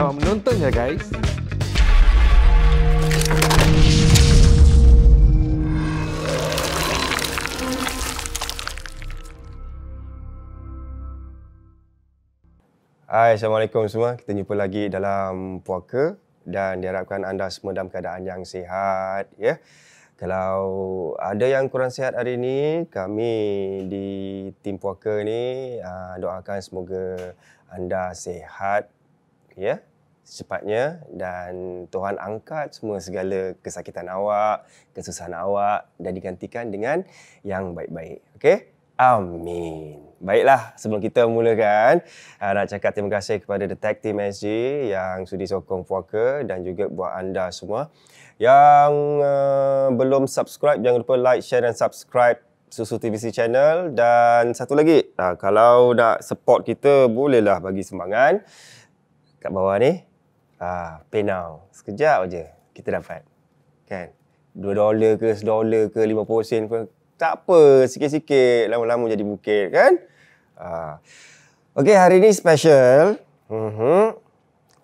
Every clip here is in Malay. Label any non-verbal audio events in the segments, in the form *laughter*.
Selamat menonton ya guys. Hai, Assalamualaikum semua. Kita jumpa lagi dalam puaka dan diharapkan anda semua dalam keadaan yang sihat. Ya. Kalau ada yang kurang sihat hari ini, kami di tim puaka ni uh, doakan semoga anda sihat ya secepatnya dan Tuhan angkat semua segala kesakitan awak, kesusahan awak dan digantikan dengan yang baik-baik. Okey? Amin. Baiklah, sebelum kita mulakan, uh, nak cakap terima kasih kepada Team SG yang sudi sokong puaka dan juga buat anda semua yang uh, belum subscribe, jangan lupa like, share dan subscribe Susu TVC channel dan satu lagi, uh, kalau nak support kita, bolehlah bagi sumbangan kat bawah ni. Uh, pay now. Sekejap aja kita dapat. Kan? 2 dolar ke, 1 dolar ke, 50 sen pun tak apa, sikit-sikit lama-lama jadi bukit kan? Uh. Okey, hari ni special. Uh-huh.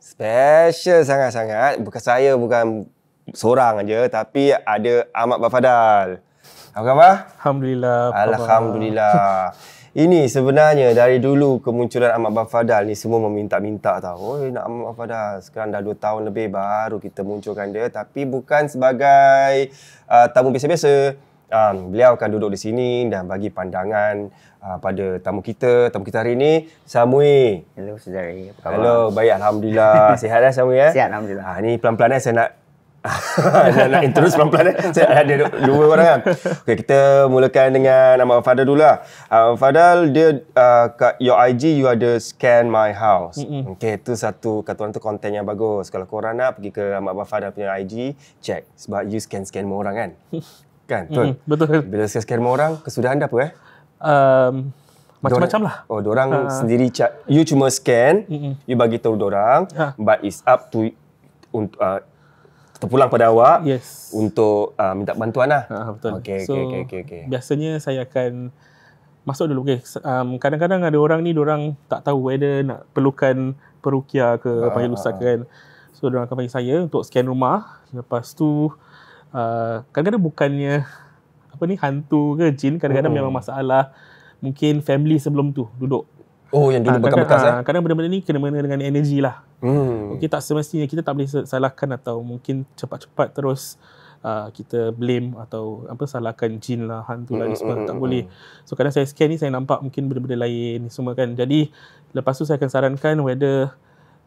Special sangat-sangat. Bukan saya, bukan seorang aja tapi ada Ahmad Bafadal. Apa khabar? Alhamdulillah. Alhamdulillah. *laughs* Ini sebenarnya dari dulu kemunculan Ahmad Bafadal ni semua meminta-minta tau. Oh, nak Ahmad Bafadal. Sekarang dah 2 tahun lebih baru kita munculkan dia tapi bukan sebagai uh, tamu biasa-biasa um, beliau akan duduk di sini dan bagi pandangan uh, pada tamu kita. Tamu kita hari ini, Samui. Hello, saudara. Apa khabar? Hello, baik Alhamdulillah. *laughs* Sihat dah Samui ya? Sihat, Alhamdulillah. Ha, ni pelan-pelan eh, saya nak *laughs* nak, nak introduce pelan-pelan eh. Saya ada dua orang kan. Okay, kita mulakan dengan nama Fadal dulu lah. Uh, Fadal, dia uh, kat your IG, you ada scan my house. Mm-hmm. Okay, tu satu, kata orang tu konten yang bagus. Kalau korang nak pergi ke Ahmad Fadal punya IG, check. Sebab you scan-scan semua orang kan. *laughs* Kan? Betul? Mm, betul. Bila scan-scan semua orang, kesudahan dah apa eh? Um, macam-macam lah. Oh, orang uh. sendiri cat. You cuma scan, mm-mm. you bagi tahu orang, Ha. but it's up to untuk uh, terpulang pada awak Yes. untuk uh, minta bantuan lah. Ha, betul. Okey, so, okey, okey, okey, okey. biasanya saya akan masuk dulu. Okay. Um, kadang-kadang ada orang ni, orang tak tahu whether nak perlukan perukia ke, Ah, panggil ustaz ke kan. So, orang akan panggil saya untuk scan rumah. Lepas tu, uh, kadang-kadang bukannya apa ni hantu ke jin, kadang-kadang Hmm. memang masalah mungkin family sebelum tu duduk. Oh, yang dulu Ah, bekas-bekas kadang, eh. ah, kadang benda-benda ni kena mengena dengan energi lah. Hmm. Okey tak semestinya kita tak boleh salahkan atau mungkin cepat-cepat terus uh, kita blame atau apa salahkan jin lah, hantu lah ni semua tak boleh. So kadang saya scan ni saya nampak mungkin benda-benda lain semua kan. Jadi lepas tu saya akan sarankan whether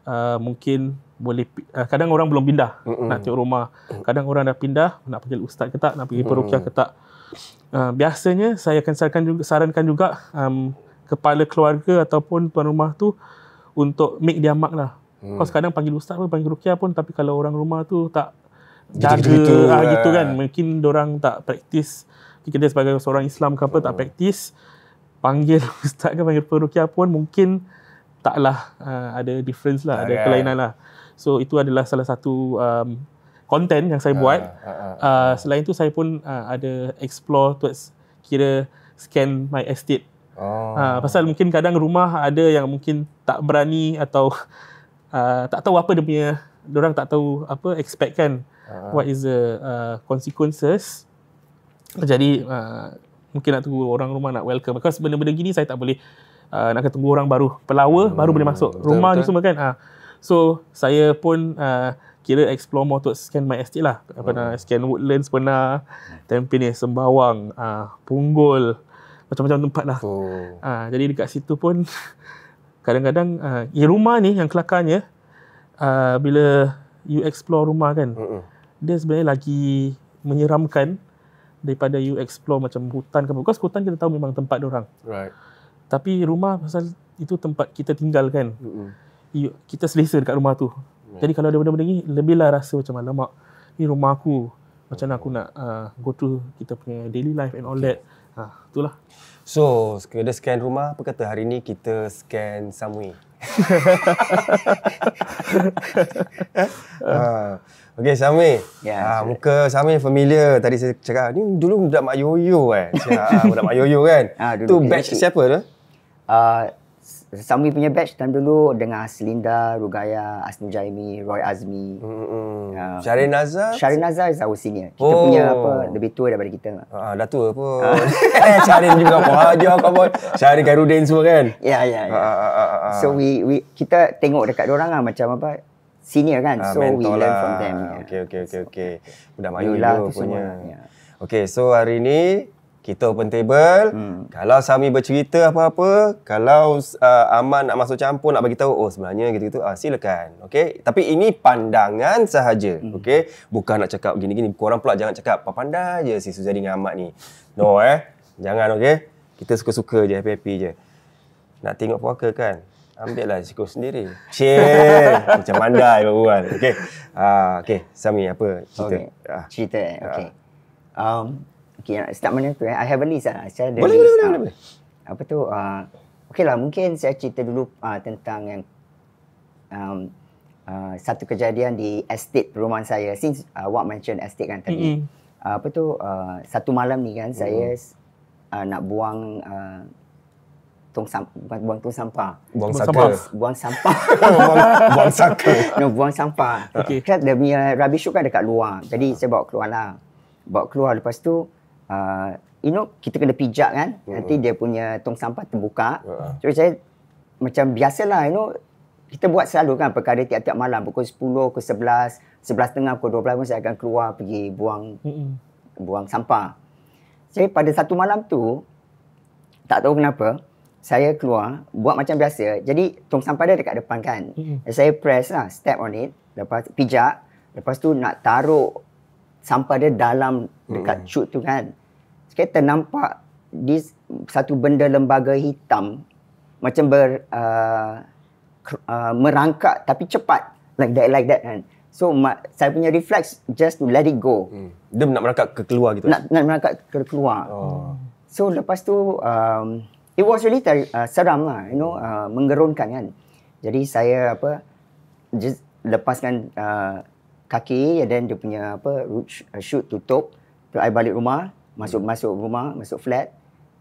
uh, mungkin boleh uh, kadang orang belum pindah Mm-mm. nak tengok rumah. Kadang orang dah pindah nak panggil ustaz ke tak, nak pergi perukiah ke tak. Uh, biasanya saya akan sarankan juga sarankan juga um, kepala keluarga ataupun tuan rumah tu untuk make dia mak lah. Hmm. Kau kadang panggil ustaz pun, panggil rukiah pun tapi kalau orang rumah tu tak jaga gitu, ah, lah. gitu kan. Mungkin orang tak praktis. Kita sebagai seorang Islam ke apa tak praktis. Panggil *laughs* ustaz ke panggil perukiah pun mungkin taklah uh, ada difference lah, ada kelainan lah. So itu adalah salah satu um, content yang saya buat. Ah, ah, ah. Uh, selain tu saya pun uh, ada explore towards kira scan my estate. Oh. Ha, pasal mungkin kadang rumah ada yang mungkin tak berani atau uh, *laughs* tak tahu apa dia punya orang tak tahu apa expect kan Ah. what is the uh, consequences jadi uh, mungkin nak tunggu orang rumah nak welcome because benda-benda gini saya tak boleh uh, nak tunggu orang baru pelawa hmm, baru boleh masuk betul, rumah ni betul. semua kan uh, so saya pun uh, kira explore more to scan my estate lah pernah scan Woodlands pernah Tampines Sembawang uh, Punggol macam-macam tempat lah Oh. Ah, jadi dekat situ pun *laughs* kadang-kadang uh, ya rumah ni yang kelakarnya uh, bila you explore rumah kan Mm-mm. dia sebenarnya lagi menyeramkan daripada you explore macam hutan ke. Because hutan kita tahu memang tempat orang. Right. Tapi rumah pasal itu tempat kita tinggal kan. Mm-mm. You, kita selesa dekat rumah tu. Jadi kalau ada benda-benda ni lebihlah rasa macam alamak ni rumah aku. Macam mana aku nak uh, go through kita punya daily life and all that. Ha, itulah. So, sekadar scan rumah, apa kata hari ni kita scan Samui? *laughs* ha. Okay, Samui. Ya, ha, muka Samui familiar. Tadi saya cakap, ni dulu budak Mak Yoyo kan? Cakap, ah, budak Mak Yoyo kan? Ah, dulu tu batch siapa tu? Uh, Samwi punya batch time dulu dengan Selinda, Rugaya, Asnu Jaimi, Roy Azmi. Hmm. Ya. Syahrin Nazar. Syahrin Nazar is our senior. Kita Oh. punya apa lebih tua daripada kita. Ah, dah tua pun. *laughs* Syahrin juga pun. Hajar kau pun. Syahrin Khairudin semua kan. Ya, ya, Ah, ya. ah, ah, ah, ah. So we we kita tengok dekat orang lah macam apa senior kan. Ah, so we mentor learn lah. from them. ya. Okey okey okey okey. Budak Melayu Yola dulu tu semua, punya. ya. Okey, so hari ni kita open table. Hmm. Kalau Sami bercerita apa-apa, kalau uh, Aman nak masuk campur nak bagi tahu oh sebenarnya gitu-gitu, ah silakan. Okey. Tapi ini pandangan sahaja. Hmm. Okey. Bukan nak cakap gini-gini. Korang pula jangan cakap apa pandai je si Suzadi dengan Ahmad ni. No eh. Jangan okey. Kita suka-suka je, happy-happy je. Nak tengok puaka kan? Ambil lah risiko sendiri. Cik, *laughs* macam mandai berbual. Okey. Ah, okey. Sami apa cerita? Okay. Ah. Cerita eh. Okay. Um, okay, nak start mana tu eh? I have a list lah. Saya ada Boleh, list. boleh, boleh, ah. boleh. Apa tu? Uh, okay lah, mungkin saya cerita dulu uh, tentang yang um, uh, satu kejadian di estate perumahan saya. Since uh, what mention estate kan tadi. Mm-mm. Uh, apa tu? Uh, satu malam ni kan saya uh, nak buang uh, tong sampah, bukan buang tong sampah. Buang Buang saka. sampah. Buang sampah. *laughs* buang, buang saka. *laughs* no, buang sampah. Okey. Kan dia punya rubbish chute kan dekat luar. Jadi saya bawa keluar lah. Bawa keluar lepas tu, uh, you know, kita kena pijak kan. Nanti dia punya tong sampah terbuka. Ha. Jadi saya macam biasalah, you know, kita buat selalu kan perkara tiap-tiap malam. Pukul 10, pukul 11, 11.30, pukul 12 pun saya akan keluar pergi buang Mm-mm. buang sampah. Jadi pada satu malam tu, tak tahu kenapa, saya keluar, buat macam biasa. Jadi tong sampah dia dekat depan kan. Mm-mm. Saya press lah, step on it. Lepas pijak. Lepas tu nak taruh sampah dia dalam dekat chute tu kan. Sekali ternampak di satu benda lembaga hitam macam ber uh, uh, merangkak tapi cepat like that like that kan. So ma- saya punya reflex just to let it go. Hmm. Dia nak merangkak ke keluar gitu. Nak nak merangkak ke keluar. Oh. So lepas tu um, it was really ter, uh, seram lah, you know, uh, menggerunkan kan. Jadi saya apa just lepaskan uh, kaki and then dia punya apa root shoot tutup. Terus I balik rumah, masuk masuk rumah, masuk flat.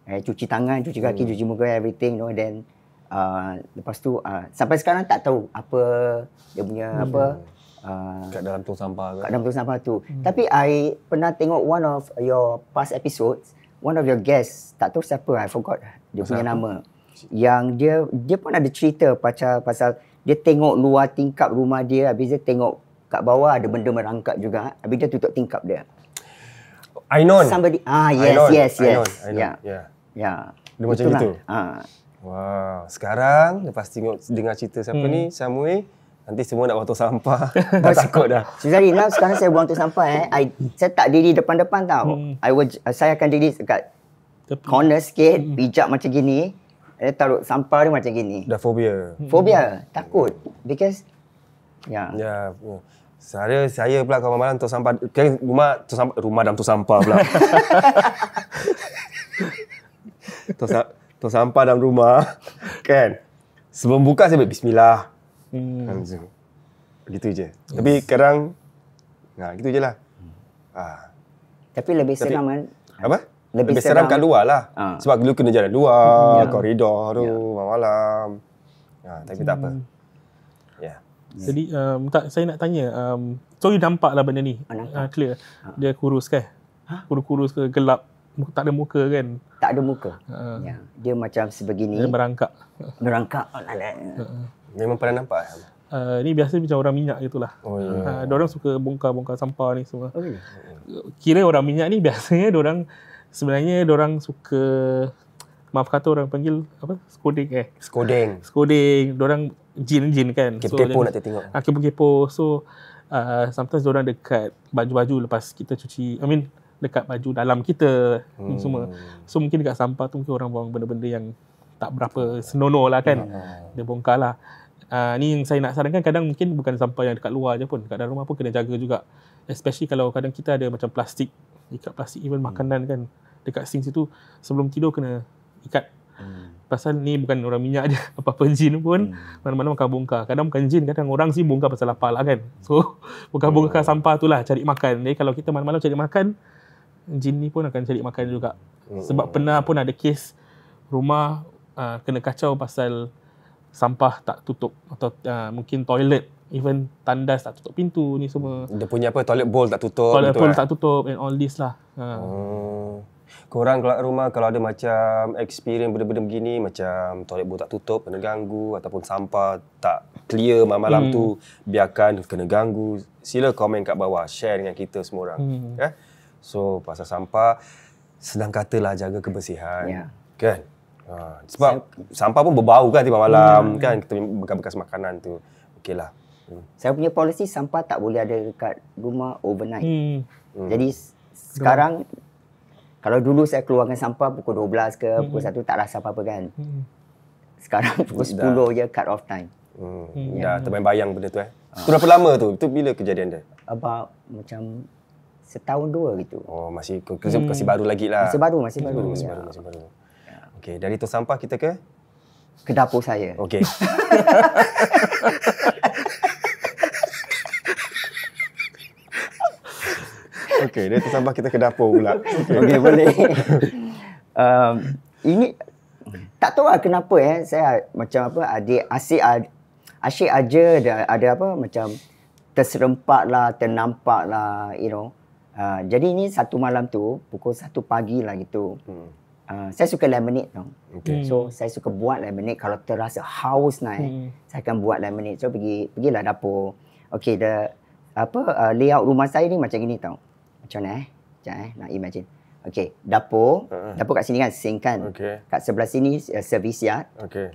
I cuci tangan, cuci kaki, cuci muka everything, you know, then uh, lepas tu uh, sampai sekarang tak tahu apa dia punya apa uh, Kat dalam tong sampah ke? kat dalam tong sampah tu. Hmm. Tapi I pernah tengok one of your past episodes, one of your guests, tak tahu siapa, I forgot dia punya apa? nama. Yang dia dia pun ada cerita pasal pasal dia tengok luar tingkap rumah dia, habis dia tengok kat bawah ada benda merangkak juga, habis dia tutup tingkap dia. Ainon. Somebody ah yes Ainon. yes yes. Ainon. Ainon. Ya. Ya. Ya. Dia macam Itulah. gitu? Ah. Wow. Sekarang lepas tengok dengar cerita siapa Hmm. ni, Samui, nanti semua nak buang tong sampah. *laughs* dah takut dah. Suzari, now sekarang saya buang tu sampah eh. I, saya tak diri depan-depan tau. Hmm. I will, saya akan diri dekat Tapi corner sikit, pijak macam gini. Eh, taruh sampah dia macam gini. Dah fobia. Phobia, takut. Because, ya. Ya. ya. Saya saya pula kawan malam tong sampah kan rumah tong sampah rumah dalam tong sampah pula. *laughs* tong, sa- tong sampah dalam rumah kan. Sebelum buka saya bismillah. hmm. Hmm. Gitu je. Tapi sekarang nah gitu je lah. Ah. Tapi lebih Tapi- seram kan. Apa? Lebih Lebih, seram seram. kat luar lah. Ah. Sebab dulu kena jalan luar, Ya. koridor tu, Ya. malam-malam. Ha, tapi tak apa. Ya. Jadi um, tak saya nak tanya um, so you nampak lah benda ni Ah, nampak. uh, clear dia kurus kan kurus-kurus ke gelap tak ada muka kan Tak ada muka. uh, Ya. Dia macam sebegini. dia merangkak Merangkak. Memang pernah nampak. uh, ni biasa macam orang minyak gitulah Oh ya. uh, orang suka bongkar-bongkar sampah ni semua Oh, ya. kira orang minyak ni biasanya orang sebenarnya orang suka maaf kata orang panggil apa skoding eh Skodeng. skoding orang jin-jin kan Kepo-kepo jadi- nak tengok. Ah, kepo-kepo. So, uh, sometimes orang dekat baju-baju lepas kita cuci, I mean, dekat baju dalam kita hmm. semua. So, mungkin dekat sampah tu mungkin orang buang benda-benda yang tak berapa senonoh lah kan. Hmm. Dia bongkar lah. Uh, ni yang saya nak sarankan kadang mungkin bukan sampah yang dekat luar je pun. Dekat dalam rumah pun kena jaga juga. Especially kalau kadang kita ada macam plastik. Ikat plastik even makanan kan. Dekat sink situ sebelum tidur kena ikat. Pasal ni bukan orang minyak je. *laughs* Apa-apa jin pun mana-mana makan bongkar. Kadang bukan jin, kadang orang sih bongkar pasal lapar lah kan. So, *laughs* bongkar-bongkar sampah tu lah cari makan. Jadi kalau kita malam-malam cari makan, jin ni pun akan cari makan juga. Sebab pernah pun ada kes rumah uh, kena kacau pasal sampah tak tutup atau uh, mungkin toilet even tandas tak tutup pintu ni semua. Dia punya apa toilet bowl tak tutup Toilet pun eh? tak tutup and all this lah. Ha. Oh. Korang keluar rumah kalau ada macam experience benda-benda begini macam toilet bowl tak tutup kena ganggu ataupun sampah tak clear malam-malam Hmm. tu biarkan kena ganggu sila komen kat bawah share dengan kita semua orang Hmm. eh so pasal sampah senang katalah jaga kebersihan Ya. kan ha, sebab sampah pun berbau kan tiba malam kan kita bekas-bekas makanan tu okeylah hmm. Saya punya policy sampah tak boleh ada dekat rumah overnight. Hmm. Hmm. Jadi s- sekarang kalau dulu saya keluarkan sampah pukul 12 ke pukul 1 tak rasa apa-apa kan. Hmm. Sekarang *laughs* pukul Dah. 10 je cut off time. Hmm. Hmm. Dah terbayang benda tu eh. Tu berapa lama tu? Tu bila kejadian dia? About macam setahun dua gitu. Oh, masih masih, masih baru lagi lah. Masih baru, masih baru. Masih ya. baru, masih baru. Okey, dari tu sampah kita ke? Ke dapur saya. Okey. *laughs* Okey, dari tu sampah kita ke dapur pula. *laughs* Okey, boleh. *laughs* um, ini tak tahu lah kenapa eh saya macam apa adik asyik asyik aja ada, ada apa macam terserempak lah, ternampak lah, you know. Uh, jadi ni satu malam tu pukul satu pagi lah gitu. Hmm. Uh, saya suka lemonade tau. Okey. So saya suka buat lemonade kalau terasa haus naik. Hmm. Saya akan buat lemonade. So pergi pergilah dapur. Okay, the apa uh, layout rumah saya ni macam gini tau. Macam mana eh? Macam eh nak imagine. Okay, dapur. Uh-uh. Dapur kat sini kan sink kan. Okey. Kat sebelah sini uh, service yard. Okey.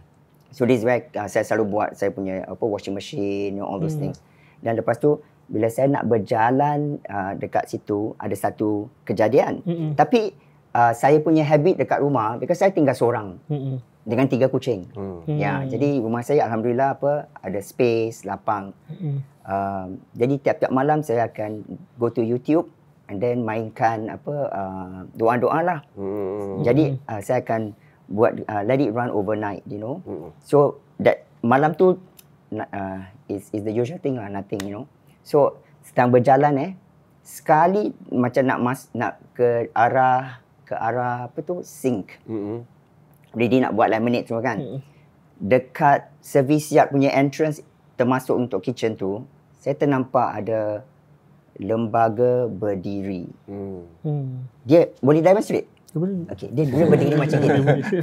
So this is where uh, saya selalu buat saya punya apa washing machine, you know, all those Hmm. things. Dan lepas tu bila saya nak berjalan uh, dekat situ ada satu kejadian. Mm-mm. Tapi uh, saya punya habit dekat rumah because saya tinggal seorang Mm-mm. dengan tiga kucing. Hmm. Hmm. Ya, jadi rumah saya alhamdulillah apa ada space, lapang. Mm-mm. Um, jadi tiap-tiap malam saya akan go to YouTube and then mainkan apa uh, doa-doa lah. Hmm. Jadi uh, saya akan buat uh, let it run overnight, you know. Hmm. So that malam tu uh, is is the usual thing lah, nothing, you know. So sedang berjalan eh, sekali macam nak mas nak ke arah ke arah apa tu sink. Hmm. Ready nak buat lemonade semua kan. Mm-mm. Dekat service yard punya entrance termasuk untuk kitchen tu, saya ternampak ada lembaga berdiri. Hmm. Hmm. Dia boleh demonstrate? Dia boleh. Okey, dia dia berdiri macam ni.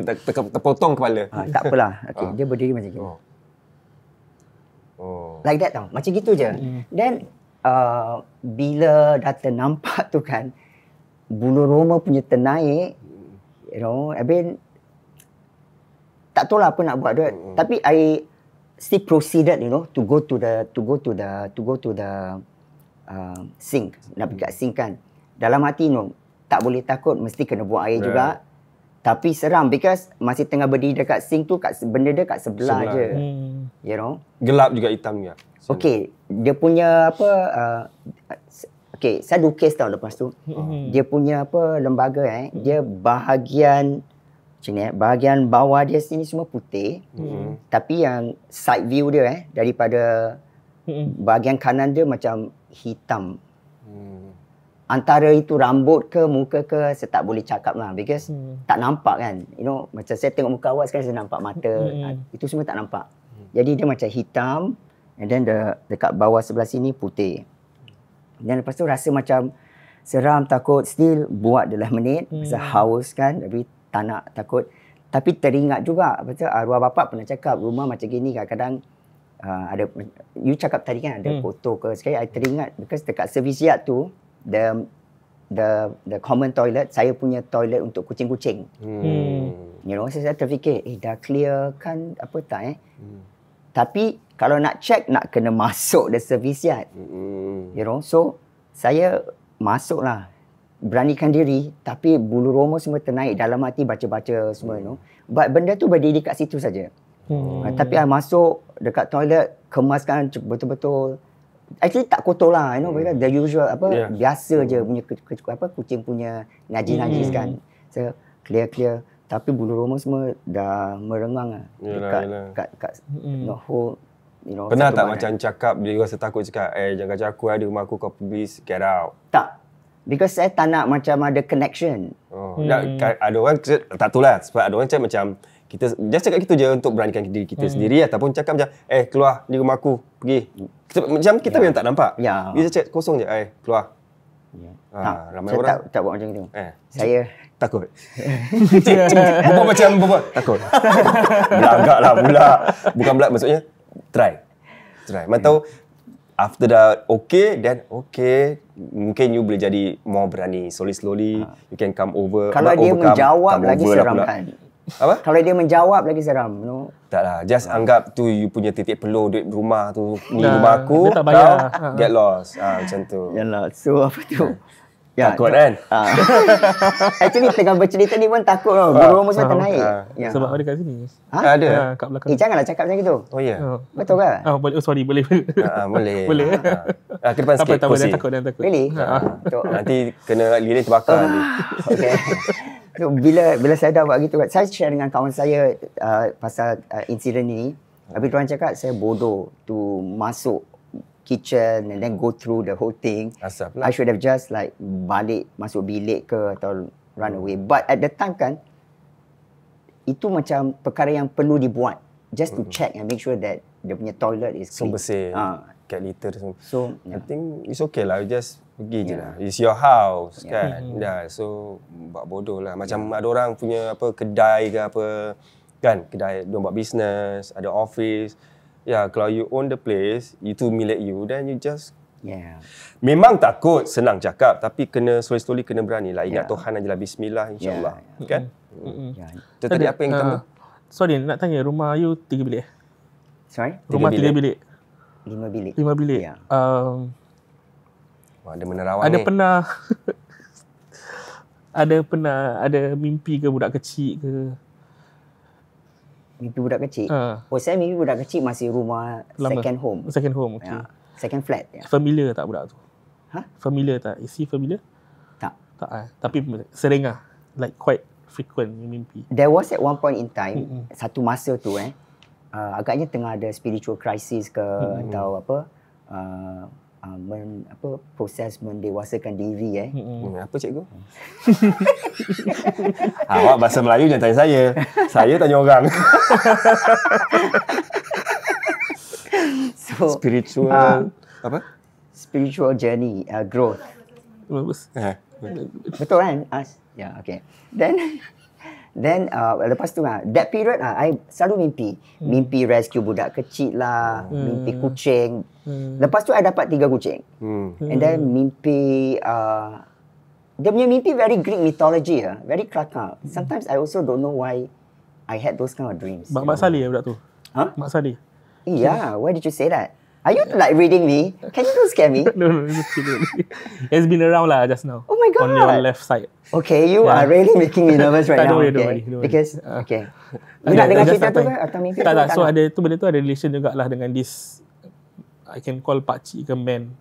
Ter- ter- Terpotong kepala. Ha, tak apalah. *laughs* Okey, Ah. dia berdiri macam ni. Oh. Oh. Like that tau. Macam gitu je. Mm. Then uh, bila dah ternampak tu kan bulu roma punya ternaik you know, I mean tak tahu lah apa nak buat dia. Mm. Tapi I still proceeded you know to go to the to go to the to go to the uh, sink. Nak pergi kat sink kan. Dalam hati know, tak boleh takut mesti kena buang air Right. juga. Tapi seram because masih tengah berdiri dekat sink tu kat benda dia kat sebelah, Sebelah. je. Hmm. You know. Gelap juga hitam juga. Okey, dia punya apa uh, okey, saya lukis tau lepas tu. Hmm. Dia punya apa lembaga eh, dia bahagian macam ni eh, bahagian bawah dia sini semua putih. Hmm. Tapi yang side view dia eh daripada Hmm. bahagian kanan dia macam hitam. Hmm. Antara itu rambut ke muka ke saya tak boleh cakap lah because Hmm. tak nampak kan. You know, macam saya tengok muka awak sekarang saya nampak mata. Hmm. Itu semua tak nampak. Jadi dia macam hitam and then the, dekat bawah sebelah sini putih. Dan lepas tu rasa macam seram takut still buat the lemonade hmm. pasal haus kan tapi tak nak takut. Tapi teringat juga pasal arwah bapak pernah cakap rumah macam gini kadang-kadang uh, ada you cakap tadi kan ada Hmm. foto ke sekali I teringat because dekat service yard tu the the the common toilet saya punya toilet untuk kucing-kucing. Hmm. You know, saya, saya terfikir, eh dah clear kan apa tak eh. Hmm. Tapi kalau nak check, nak kena *laughs* masuk the service yard. Hmm. You know, so saya masuk lah. Beranikan diri, tapi bulu roma semua ternaik. Dalam hati baca-baca semua, you know. But benda tu berdiri kat situ saja. Hmm. Uh, tapi I masuk dekat toilet, kemaskan betul-betul. Actually tak kotor lah, you know, because the usual apa Yeah. biasa je punya ke, ke, apa kucing punya najis-najis Hmm. kan. So clear clear. Tapi bulu roma semua dah merengang lah Yalah, dekat, yalah. kat kat Hmm. the whole you know. Pernah tak macam cakap dia rasa takut cakap eh jangan kacau aku ada rumah aku kau please get out. tak. Because saya tak nak macam ada connection. Oh, Hmm. hmm. ada orang tak tahu lah sebab ada orang cakap macam kita just cakap gitu je untuk beranikan diri kita hmm. sendiri ataupun cakap macam eh keluar di rumah aku pergi. Kita, macam kita memang tak nampak. Ya. kita cakap kosong je eh keluar. Ya. Ah, tak, ramai saya orang. tak, tak buat macam itu. eh. Saya takut. *laughs* Buat macam buat takut. Belagak lah pula. Bukan belak maksudnya try. Try. Mana tahu after dah okay then okay. Mungkin you boleh jadi more berani slowly slowly. You can come over kalau not dia overcome, menjawab lagi lah seram pula. Apa Kalau dia menjawab lagi seram, you know. tak lah just anggap tu you punya titik peluh duit rumah tu ni Dah, rumah aku dia tak bayar. kau Ha. get lost ah macam tu Yalah, so apa tu? *laughs* Ya, takut kan *laughs* Ah. Actually tengah bercerita ni pun takut tau. Bulu rambut saya Ah. ternaik. Ah. Ya. Sebab ada kat sini. Ha? ada Ha, kat belakang. Eh janganlah cakap macam itu. oh ya yeah. Oh. Betul ke? Ah, boleh. Oh, sorry, boleh. Ah, boleh *laughs* Boleh. ah. ah, ke depan tak apa, sikit tak apa. kursi. Jangan takut, jangan takut. Really? Ha. Betul. nanti kena lilin terbakar nanti Okay. So, bila bila saya dah buat gitu kan, saya share dengan kawan saya uh, pasal uh, insiden ini. Tapi tuan cakap saya bodoh to masuk kitchen and then go through the whole thing. Asap lah. I should have just like balik masuk bilik ke atau run away. But at the time kan, itu macam perkara yang perlu dibuat just to check and make sure that dia punya toilet is So clean. bersih Ah. Cat litter semua So, I yeah. think it's okay lah You just pergi je Yeah. lah It's your house Yeah. kan Dah so Buat bodoh lah Macam ada orang punya apa Kedai ke apa Kan Kedai Diorang buat business Ada office Ya kalau you own the place Itu milik you Then you just Yeah. Memang takut Senang cakap Tapi kena slowly-slowly Kena berani lah Ingat Yeah. Tuhan aja lah Bismillah InsyaAllah Yeah, Kan Mm-mm. yeah. Tadi apa yang Ah, pertama Sorry, nak tanya. Rumah you tiga bilik? Sorry? Rumah tiga bilik. bilik? Lima bilik. Lima bilik? Ya. Um, Ada menerawang ada ni pernah... *laughs* ada pernah ada mimpi ke budak kecil ke? Mimpi budak kecil. Ha. Oh, saya mimpi budak kecil masih rumah Lama. second home. Second home, okay. Ya. Second flat. Ya. Familiar tak budak tu? Ha? Familiar tak? Is he familiar? Tak. Tak eh. Tapi sering lah. Like quite frequent you mimpi. There was at one point in time, Mm-mm. satu masa tu eh, uh, agaknya tengah ada spiritual crisis ke atau apa, uh, uh, men, apa proses mendewasakan diri eh. Mm-mm. Hmm, apa cikgu? *laughs* Awak bahasa Melayu jangan tanya saya. Saya tanya orang. *laughs* So Spiritual. Ah. apa? spiritual journey, uh, growth. Bagus. Eh. Betul kan? As? Ya, yeah, okay. Then then uh, lepas tu lah, that period ah, I selalu mimpi. Mimpi rescue budak kecil lah, mimpi kucing. Hmm. Lepas tu I dapat tiga kucing. Hmm. And then mimpi uh, dia punya mimpi very Greek mythology ah, very kelakar. Sometimes I also don't know why I had those kind of dreams. Mak, Mak Saleh budak tu? Huh? Mak Saleh? Yeah, why did you say that? Are you like reading me? Can you don't scare me? *laughs* No, no, it's kidding. It's been around lah just now. Oh my On your God. left side. Okay, you Yeah. are really making me nervous right *laughs* Tak, now. don't worry, don't okay. worry, don't worry. Because Ah. okay. You *laughs* nak dengar cerita tu ke atau mimpi Tak, tak. So ada tu benda tu ada relation jugalah dengan this I can call pakcik ke man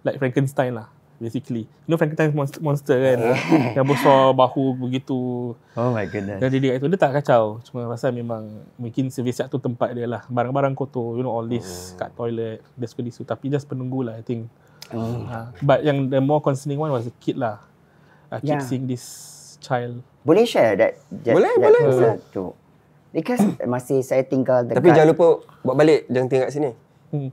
like Frankenstein lah basically. You know Frankenstein monster, monster kan *laughs* yang besar bahu begitu Oh my goodness. dan dia itu dia tak kacau cuma pasal memang mungkin servis tu tempat dia lah barang-barang kotor you know all this kat toilet dia suka disu tapi just penunggu lah I think Hmm. ha. but yang the more concerning one was the kid lah I keep Yeah. seeing this child Boleh share that, that Boleh, that boleh. tu. Because masih saya tinggal dekat Tapi jangan lupa buat balik jangan tinggal kat sini. Hmm.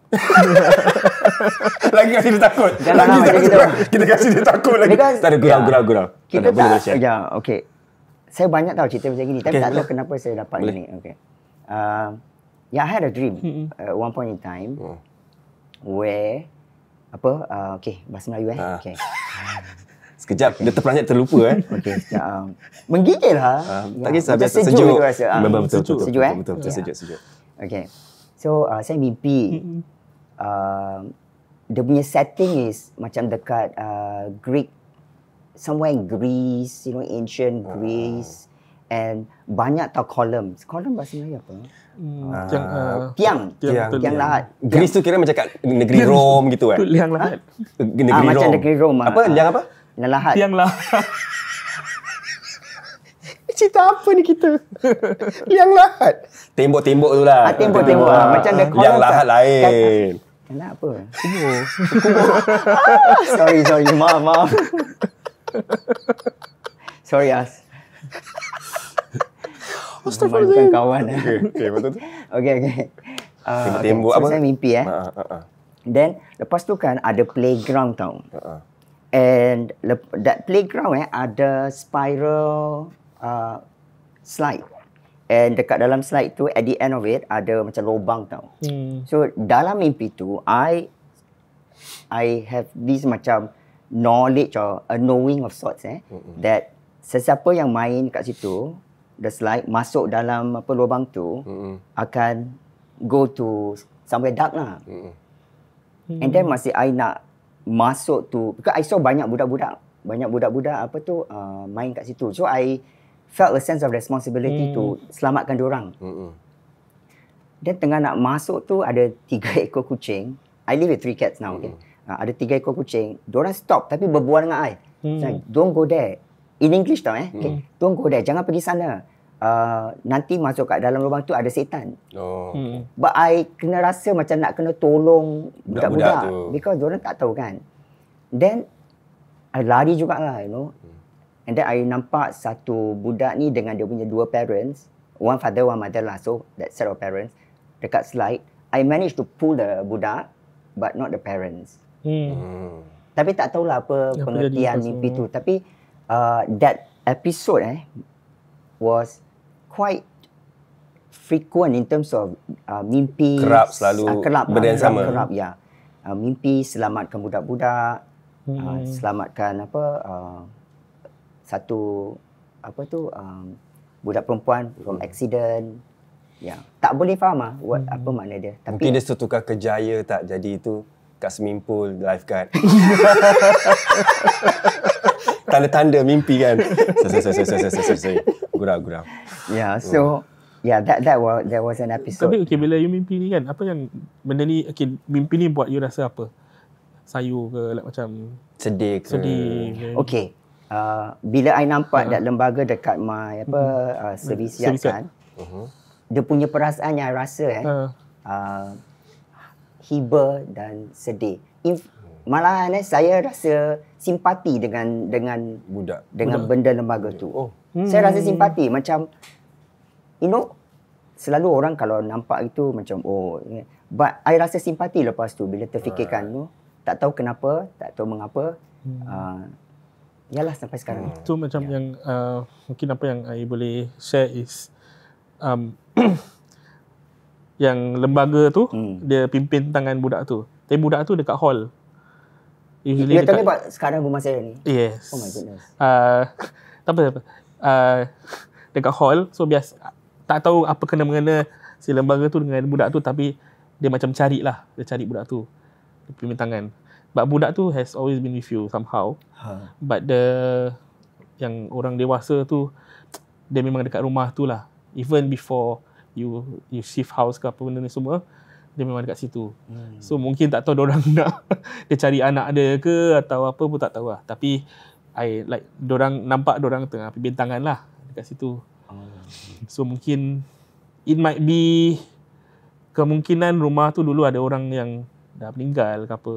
*laughs* Lagi kasi dia takut. Jangan Lagi lah gitu. dia- kita kasi dia takut lagi. Because- tak ada gurau yeah. gurau gurau. kita tak, boleh, tak, share. ya, okay. Saya banyak tahu cerita macam gini, tapi Okay, tak tahu kenapa saya dapat Boleh. ini. Okay. Uh, yeah, I had a dream at one point in time Hmm. where apa? Uh, okay, bahasa Melayu eh. Ah. Okay. *laughs* Sekejap dia terperanjat terlupa eh. *laughs* Okay, sekejap. Um, menggigil lah. Ah, Ya, tak kisah biasa sejuk. sejuk. rasa. Ah, Memang betul sejuk. betul. Sejuk, eh? Betul betul Ya. sejuk sejuk. Okay. So, uh, saya mimpi. Mm-mm. Uh, dia punya setting is macam dekat uh, Greek, somewhere in Greece, you know, ancient Greece. And banyak tau columns. Column bahasa Melayu apa? Hmm, Ah. yang, uh, Tiang. Tiang, Tiang. Tiang lahat. Greece tu kira macam kat negeri Rom gitu eh. Liang lahat. Negeri Ah, Rom. macam negeri Rom. ah. Apa? Liang apa? Yang lahat. Tiang lah. *laughs* Cerita apa ni kita? *laughs* Liang lahat. Tembok-tembok tu lah. Ah, tembok-tembok, ah. Macam the Liang lahat ah. lain. Lahat apa? *laughs* Ah, sorry, sorry. Maaf, maaf. sorry, As. Bukan kawan. Okay, okay betul tu. *laughs* okay, okay. Uh, Tembok so apa? saya mimpi eh. Ha ha ha. Then lepas tu kan ada playground tau. Ha. And lep- that playground eh ada spiral uh, slide. And dekat dalam slide tu at the end of it ada macam lubang tau. Hmm. So dalam mimpi tu I I have this macam knowledge or a knowing of sorts eh mm-hmm. that sesiapa yang main kat situ the slide masuk dalam apa lubang tu Mm-mm. akan go to somewhere dark lah. Mm-mm. Mm. And then masih I nak masuk tu because I saw banyak budak-budak banyak budak-budak apa tu uh, main kat situ. So I felt a sense of responsibility Hmm. to selamatkan diorang. Mm-mm. Dan tengah nak masuk tu ada tiga *laughs* ekor kucing. I live with three cats now. Okay. Uh, ada tiga ekor kucing. Diorang stop tapi berbual dengan I. Hmm. Hmm. Don't go there. In English tau eh. Okay. Don't go there. Jangan pergi sana. Uh, nanti masuk kat dalam lubang tu ada setan. Oh. Hmm. But I kena rasa macam nak kena tolong Budak-budak budak-budak. tu. Because diorang tak tahu kan. Then, I lari jugalah, you know. And then I nampak satu budak ni dengan dia punya dua parents. One father, one mother lah. So, that set of parents. Dekat slide. I managed to pull the budak, but not the parents. Hmm. Hmm. Tapi tak tahulah apa Apa pengertian mimpi tu. Tapi, uh, that episode eh, was quite frequent in terms of uh, mimpi Kerap selalu ah, kerap, benda yang kerap, sama. kerap ya uh, mimpi selamatkan budak-budak uh, Hmm. selamatkan apa uh, satu apa tu um, budak perempuan from accident ya tak boleh faham ah what Hmm. apa makna dia tapi Mungkin dia setukar kejaya tak jadi itu kat swimming pool lifeguard. *laughs* Tanda-tanda mimpi kan. Sorry, sorry, sorry, sorry, sorry, sorry, sorry. Gurau, gurau. ya so yeah that that was there was an episode Tapi okay, bila you mimpi ni kan, apa yang benda ni, okay, mimpi ni buat you rasa apa? Sayu ke, like macam Sedih ke? sedih ke? Okay. Uh, bila I nampak that lembaga dekat my apa uh, servis Servis yard. kan, Uh-huh. dia punya perasaan yang I rasa eh, Uh, uh, hiba dan sedih. In, malahan eh, saya rasa simpati dengan dengan Budak. dengan benda lembaga tu. Oh. Hmm. Saya rasa simpati macam you know selalu orang kalau nampak itu macam oh ni. but I rasa simpati lepas tu bila terfikirkan tu tak tahu kenapa, tak tahu mengapa. Hmm. Uh, yalah sampai sekarang. tu macam yang uh, mungkin apa yang I boleh share is um, *clears throat* yang lembaga tu Hmm. dia pimpin tangan budak tu. Tapi budak tu dekat hall. Usually tapi dekat, buat sekarang rumah saya ni. Yes. Oh my goodness. Uh, *laughs* tak apa, tak apa. Uh, dekat hall, so biasa tak tahu apa kena mengena si lembaga tu dengan budak tu tapi dia macam cari lah. Dia cari budak tu. Dia pimpin tangan. But budak tu has always been with you somehow. Ha. But the yang orang dewasa tu dia memang dekat rumah tu lah. Even before you you shift house ke apa benda ni semua, dia memang dekat situ. Hmm. So mungkin tak tahu orang *laughs* nak dia cari anak dia ke atau apa pun tak tahu lah. Tapi I like orang nampak orang tengah pimpin tangan lah dekat situ. Oh. So mungkin it might be kemungkinan rumah tu dulu ada orang yang dah meninggal ke apa.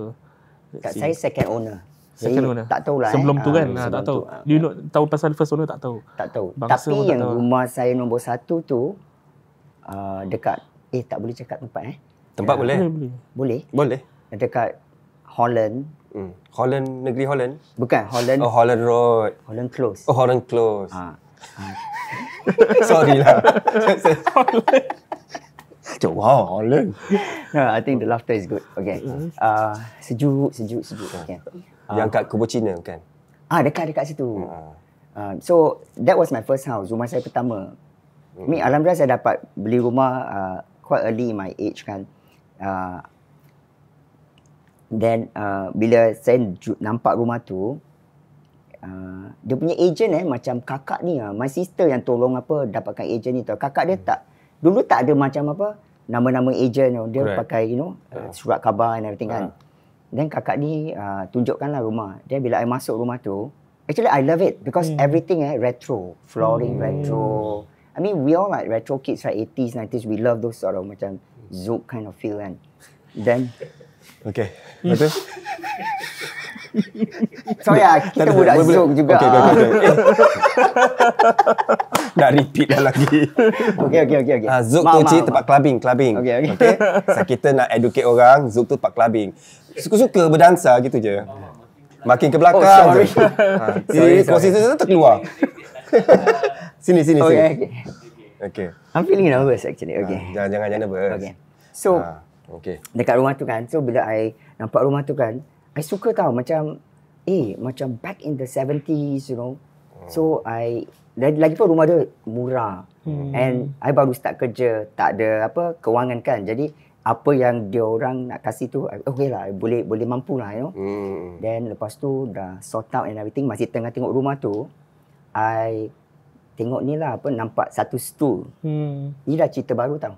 Kat saya second owner. Second Jadi, owner. Tak tahulah Sebelum eh. tu kan, sebelum tak tahu. tu, ah. You know, tahu pasal first owner tak tahu. Tak tahu. Bangsa Tapi yang tahu. rumah saya nombor satu tu uh, dekat eh tak boleh cakap tempat eh. Tempat boleh? Boleh, boleh. Boleh. Boleh. Dekat Holland. Hmm. Holland, negeri Holland. Bukan Holland. Oh, Holland Road. Holland Close. Oh, Holland Close. Ah. *laughs* Sorry lah. *laughs* *laughs* Cik, wow, Holland. No, I think the laughter is good. Okay. Uh, sejuk, sejuk, sejuk. Okay. Yang kat Kebun Cina kan? Ah, dekat dekat situ. Ah. Uh, so that was my first house, rumah saya pertama. Hmm. Mi alhamdulillah saya dapat beli rumah uh, quite early in my age kan. Uh, then uh, bila saya nampak rumah tu uh, dia punya agent eh macam kakak ni ah, my sister yang tolong apa dapatkan agent ni tau. Kakak dia tak dulu tak ada macam apa nama-nama agent tau. Dia Correct. pakai you know uh, surat khabar and everything kan. Then kakak ni uh, tunjukkanlah rumah. Then bila I masuk rumah tu, actually I love it because everything eh retro, flooring retro. I mean we all like retro kids right 80s 90s we love those sort of macam zouk kind of feel kan. Then Okay. Betul? *laughs* Sorry lah, kita budak Boleh- Zouk juga. Okey, okey. Eh. Dah repeat dah lagi. Okey, okey, okey. okey. Ah, Zouk Maaf, tu cik tempat clubbing, clubbing. Okey, okey. Okay? So, kita nak educate orang, Zouk tu tempat clubbing. Suka-suka berdansa gitu je. Makin ke belakang Oh, sorry. je. Ha, *laughs* Sorry, sorry, sorry. sorry. terkeluar. *laughs* sini, sini, Okay, sini. okay. Okay. I'm feeling nervous actually. Okay. Jangan, jangan, jangan nervous. Okay. So, Ha, okay. dekat rumah tu kan, so bila I nampak rumah tu kan, I suka tau macam, eh, macam back in the 70s, you know. So, I, lagi, lagi pun rumah dia murah. Hmm. And I baru start kerja, tak ada apa, kewangan kan. Jadi, apa yang dia orang nak kasih tu, okay lah, boleh boleh mampu lah, you know. Hmm. Then lepas tu dah sort out and everything masih tengah tengok rumah tu I tengok ni lah apa nampak satu stool. Hmm. Ni dah cerita baru tau.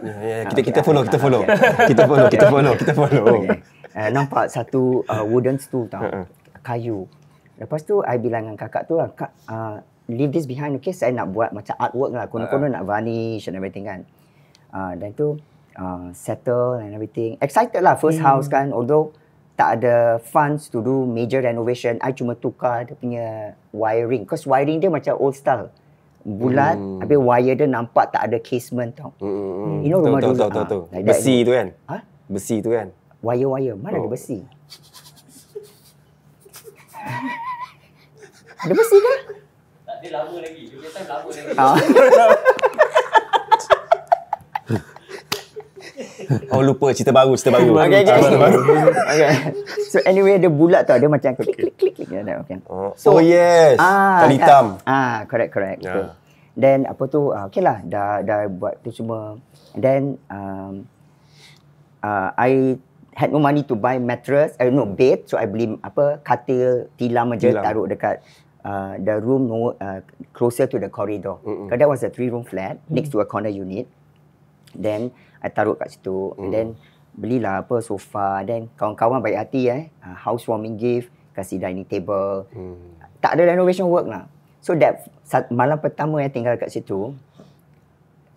Ya, ya, Ah, kita okay. kita follow, kita Ah, follow. okay. Kita follow, kita follow, kita follow. *laughs* Okay. Uh, nampak satu uh, wooden stool tau. Uh-uh. Kayu. Lepas tu I bilang dengan kakak tu lah, kak uh, leave this behind okay saya nak buat macam artwork lah. Konon-konon nak varnish and everything kan. Uh, dan tu uh, settle and everything. Excited lah first house kan. Although tak ada funds to do major renovation. I cuma tukar dia punya wiring. Cause wiring dia macam old style. Bulat, Hmm. habis wire dia nampak tak ada casement tau. Hmm. You know rumah tahu, dulu, tahu, tahu, ah, tahu. like Besi tu kan? Ha? Besi tu kan? Wire-wire. Mana ada Oh. besi? ada besi ke? Tak dia lama lagi. Dia time lama lagi. Ah. *laughs* Oh lupa cerita baru, cerita baru. Okay, okay. Cerita baru. okay. So anyway, dia bulat tau. Dia macam klik, klik, klik, klik. Okay. okay. Oh, So- oh yes. Ah, Tali hitam. kan? Ah, correct, correct. Ya. Yeah. Then apa tu, uh, okay lah, dah, dah buat tu semua. And then, um, uh, I had no money to buy mattress, uh, no bed, so I beli apa katil tilam aja Tilam. taruh dekat uh, the room no, uh, closer to the corridor. Mm-mm. Because that was a three room flat next to a corner unit. Then I taruh kat situ. And then belilah apa sofa. Then kawan-kawan baik hati eh, uh, housewarming gift, kasih dining table. Hmm. Tak ada renovation work lah. So that malam pertama yang tinggal kat situ,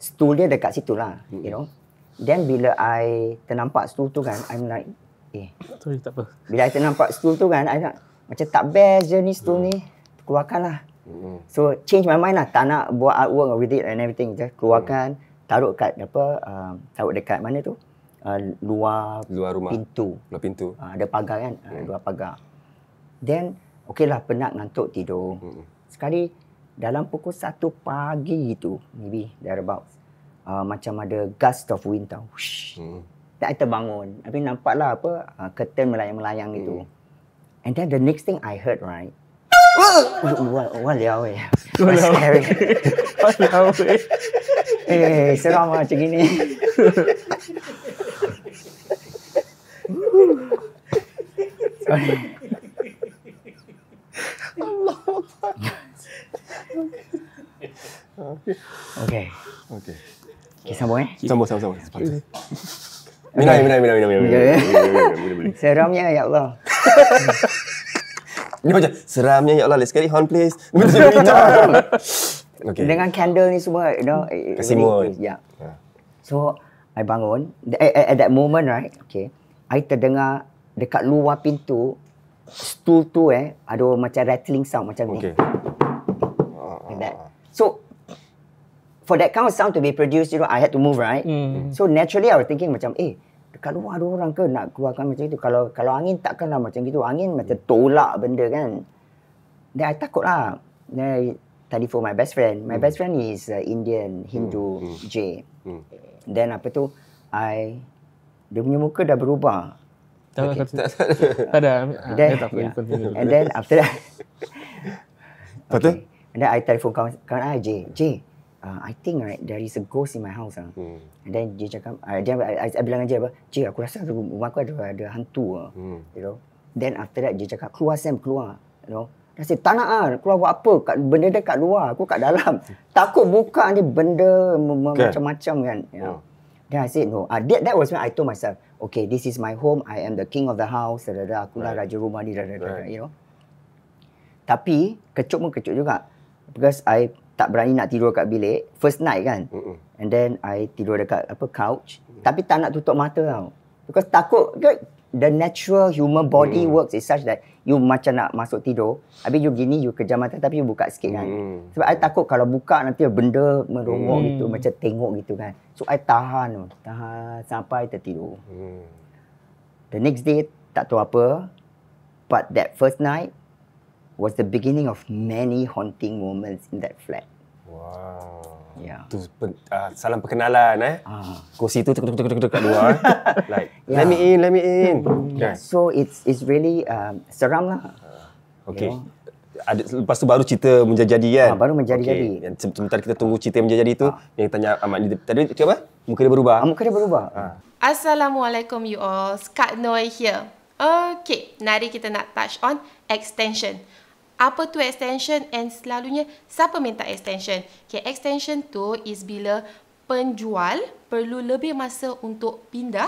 stool dia dekat situ lah, you know. Then bila I ternampak stool tu kan, I'm like, eh, Sorry, tak apa. bila I ternampak stool tu kan, I nak, macam tak best je ni stool ni. Keluarkan lah. Hmm. So change my mind lah, tak nak buat artwork with it and everything. Just keluarkan, taruh kat apa, uh, taruh dekat mana tu? Uh, luar Luar rumah. pintu. Luar pintu. Uh, ada pagar kan, uh, dua pagar. Then, okay lah penat ngantuk tidur. Hmm. Sekali dalam pukul 1 pagi tu, maybe thereabouts, uh, macam ada gust of wind tau. Whoosh. Hmm. I terbangun. Habis nampak lah apa, uh, curtain melayang-melayang gitu. And then the next thing I heard, right, Wah, wah liao eh. Wah, scary. *laughs* Eh, seram lah macam gini. Sorry. Okay. Okey. Okay, sambung eh. Sambung, sambung, sambung. Sepatutnya. Minai, minai, minai, minai, minai. Okay. minai, minai, minai, minai, minai. Seramnya, ya Allah. Dia macam, seramnya ya Allah, let's it on please. *laughs* Okey. Dengan candle ni semua, you know. Kasih mood. Ya. Ha. So, I bangun. At, at, at that moment, right, okay, I terdengar dekat luar pintu, stool tu eh, ada macam rattling sound macam ni. Okey. Like that. So, for that kind of sound to be produced, you know, I had to move, right? Hmm. So, naturally, I was thinking macam, eh, dekat luar ada orang ke nak keluarkan macam itu? Kalau kalau angin takkanlah macam gitu. Angin macam tolak benda kan. Then, I takut lah. Then, I telephone my best friend. My best friend is uh, Indian, Hindu, Hmm. J. Hmm. Then, apa tu, I, dia punya muka dah berubah. Tak Okay. okay. *laughs* tak ada. Ah, Then, tak yeah. And then, after that, Lepas tu? And then I telephone kawan, kawan I, J. J, uh, I think right, there is a ghost in my house. Ah. Hmm. And then J cakap, uh, dia, I, I, I bilang dengan J apa, J aku rasa rumah aku ada, ada hantu. Ah. Hmm. You know. Then after that J cakap, keluar Sam, keluar. You know. Dia say, tak nak ah, keluar buat apa? Kat, benda dia kat luar, aku kat dalam. *laughs* Takut buka ni benda Kan? macam-macam kan. You know. Oh. Then I said, no. Uh, that, that was when I told myself, okay, this is my home. I am the king of the house. Da, da, da. Akulah Right. raja rumah ni. Da, da, da, da, Right. you know. Tapi, kecut pun kecut juga. Because I tak berani nak tidur kat bilik. First night kan. Mm-mm. And then I tidur dekat apa couch. Tapi tak nak tutup mata tau. Because takut ke the natural human body works is such that you macam nak masuk tidur, habis you gini you kejam mata tapi you buka sikit kan. Hmm. Sebab I takut kalau buka nanti benda merongok Hmm. gitu, macam tengok gitu kan. So I tahan tahan sampai tertidur. Hmm. The next day tak tahu apa, but that first night was the beginning of many haunting moments in that flat. Wow. Yeah. Tu uh, salam perkenalan eh. Ah. Kursi tu tuk tuk tuk tuk tuk kat luar. *laughs* like Yeah. let me in, let me in. Kan? So it's it's really um, seram lah. Okey. You Ada lepas tu baru cerita menjadi kan? Ah, baru menjadi-jadi. Se- sementara kita tunggu cerita yang menjadi tu, yang tanya Ahmad ni tadi cakap apa? Muka dia berubah. Ah, muka dia berubah. Assalamualaikum you all. Kak Noi here. Okay, mari kita nak touch on extension. Apa tu extension and selalunya siapa minta extension? Okay, extension tu is bila penjual perlu lebih masa untuk pindah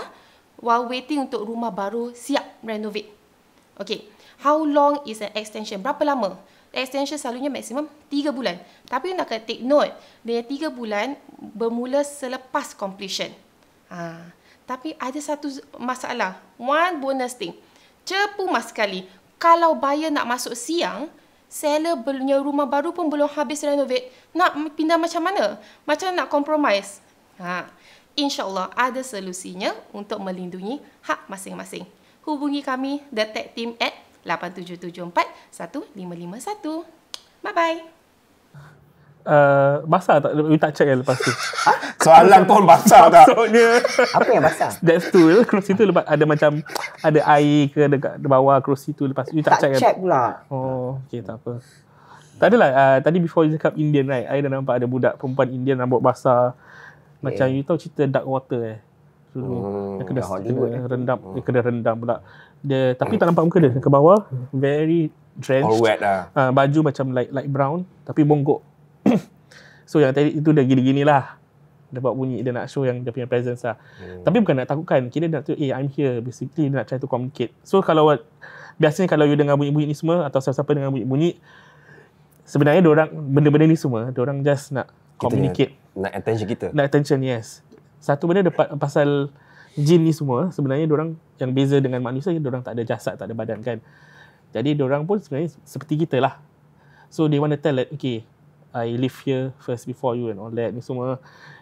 while waiting untuk rumah baru siap renovate. Okay, how long is an extension? Berapa lama? Extension selalunya maksimum 3 bulan. Tapi nak kena take note, dia 3 bulan bermula selepas completion. Ha. Tapi ada satu masalah. One bonus thing. Cepu mas sekali. Kalau buyer nak masuk siang, seller punya rumah baru pun belum habis renovate. Nak pindah macam mana? Macam nak compromise? Ha. InsyaAllah ada solusinya untuk melindungi hak masing-masing. Hubungi kami, The Tech Team at 8774-1551. Bye-bye. Uh, basah tak? You tak check kan lepas tu? Soalan pun basah tak? Maksudnya, Apa yang basah? that's tu. Kerusi tu lepas ada macam, ada air ke dekat bawah kerusi tu lepas. You tak, Tak check kan? check pula. Oh, okay, tak apa. Tak adalah, uh, tadi before you cakap Indian right, I dah nampak ada budak perempuan Indian rambut basah. Macam you tahu cerita Dark Water eh? Dulu. Hmm, dia kena, Hollywood kena eh. rendam, dia kena rendam pula. Dia, tapi tak nampak muka dia, ke bawah, very drenched. All wet lah. Uh, baju macam light light brown, tapi bongkok. So yang tadi itu dah gini-gini lah. Dia buat bunyi, dia nak show yang dia punya presence lah. Hmm. Tapi bukan nak takutkan, kira dia nak tu, eh I'm here. Basically dia nak try to communicate. So kalau biasanya kalau you dengar bunyi-bunyi ni semua atau siapa-siapa dengar bunyi-bunyi sebenarnya orang benda-benda ni semua orang just nak communicate Nak attention kita. nak attention yes satu benda dapat pasal jin ni semua sebenarnya orang yang beza dengan manusia orang tak ada jasad tak ada badan kan jadi orang pun sebenarnya seperti kita lah so they want to tell that okay I live here first before you and all that. Ni semua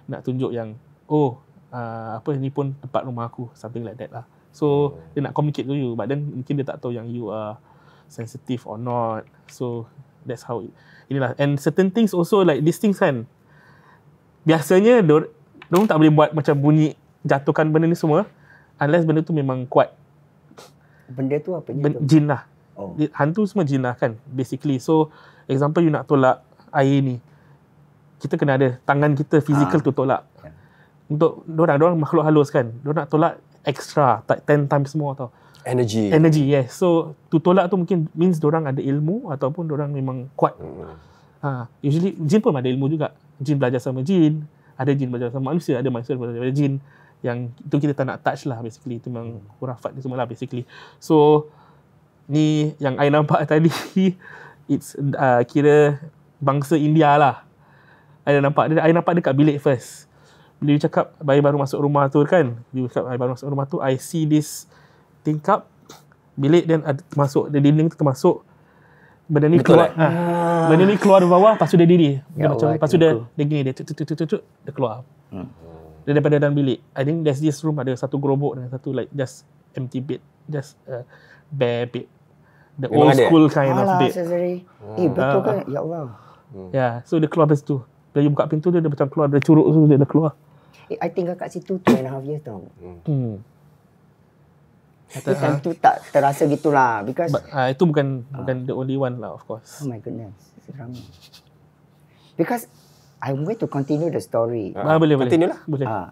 nak tunjuk yang oh uh, apa ni pun tempat rumah aku something like that lah. So dia nak communicate to you but then mungkin dia tak tahu yang you are sensitive or not. So that's how it, inilah. And certain things also like these things kan biasanya dorang tak boleh buat macam bunyi jatuhkan benda ni semua unless benda tu memang kuat. Benda tu apa ben, tu? jin lah. Oh. Dia- hantu semua jin lah kan basically. So example you nak tolak air ni kita kena ada tangan kita physical Ah. tu tolak Ya. untuk dorang dorang makhluk halus kan dorang nak tolak extra tak 10 times more tau Energy. energy yes so tu tolak tu mungkin means dorang ada ilmu ataupun dorang memang kuat Hmm. Ha, usually jin pun ada ilmu juga. Jin belajar sama jin, ada jin belajar sama manusia, ada manusia belajar sama jin. Yang itu kita tak nak touch lah basically. Itu memang hurafat ni semua lah basically. So, ni yang I nampak *laughs* tadi, it's uh, kira bangsa India lah. Dah nampak, I nampak dekat bilik first. Bila you cakap, bayi baru masuk rumah tu kan, you cakap bayi baru masuk rumah tu, I see this tingkap, bilik dan ada termasuk, the dinding tu termasuk, benda ni Betul keluar. eh? Ha, Benda ni keluar dari bawah, lepas tu dia diri. Dia Ya macam, Allah, lepas tu dia, dia gini, dia cuk, cuk, cuk, dia keluar. Hmm. Dia daripada dalam bilik. I think there's this room, ada satu gerobok dengan satu like just empty bed. Just a bare bed. The Memang old ada? school kind of Alah, bed. Cesare. Eh, betul Ah, kan? Ya Allah. Yeah, so dia keluar dari situ. Bila you buka pintu dia, dia macam keluar dari curug tu, dia dah keluar. Eh, I tinggal kat situ two and a half years tau. Hmm. Tapi time tu tak terasa gitulah. Because, But, uh, itu bukan bukan the only one lah, of course. oh my goodness. Seram. Because, I'm going to continue the story. Ah, boleh, boleh. Continue lah. Boleh. Ah.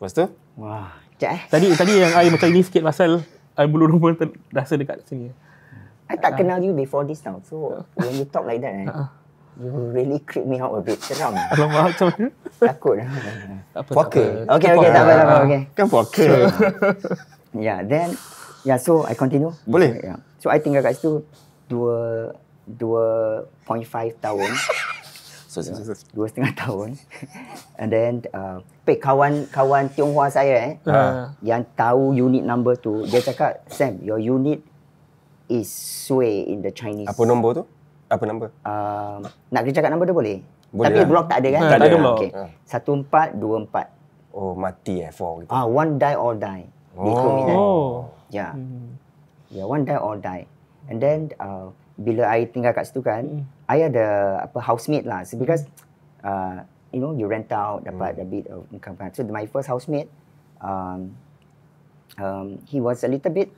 Lepas tu? Wah, sekejap eh. Tadi tadi yang I macam ini sikit pasal I bulu rumah ter, rasa dekat sini. I tak kenal you before this now. So, when you talk like that, eh, you really creep me out a bit. Seram. *laughs* Alamak macam mana? Takut. Tak apa, Puaka. tak apa. Okay, okay, tak apa, tak apa. Okay. Kan puaka. *laughs* Yeah, then yeah, so I continue. Boleh. Yeah. So I tinggal kat situ dua dua point five tahun. *laughs* So, so, dua setengah tahun. And then uh, pe kawan kawan Tionghoa saya eh Ah. yang tahu unit number tu dia cakap Sam your unit is sway in the Chinese. Apa nombor tu? Apa nombor? Uh, nak kita cakap nombor dia boleh? Boleh Tapi lah. blok tak ada kan? Ha, tak ada blok. Okay. Satu empat, dua empat. Oh, mati eh, four gitu. Ah, one die all die. Told me that. Oh. Yeah. Hmm. Yeah, one die all die. And then uh, bila I tinggal kat situ kan, Hmm. I ada apa housemate lah. So because uh, you know you rent out dapat a bit of income kan. So my first housemate, um, um, he was a little bit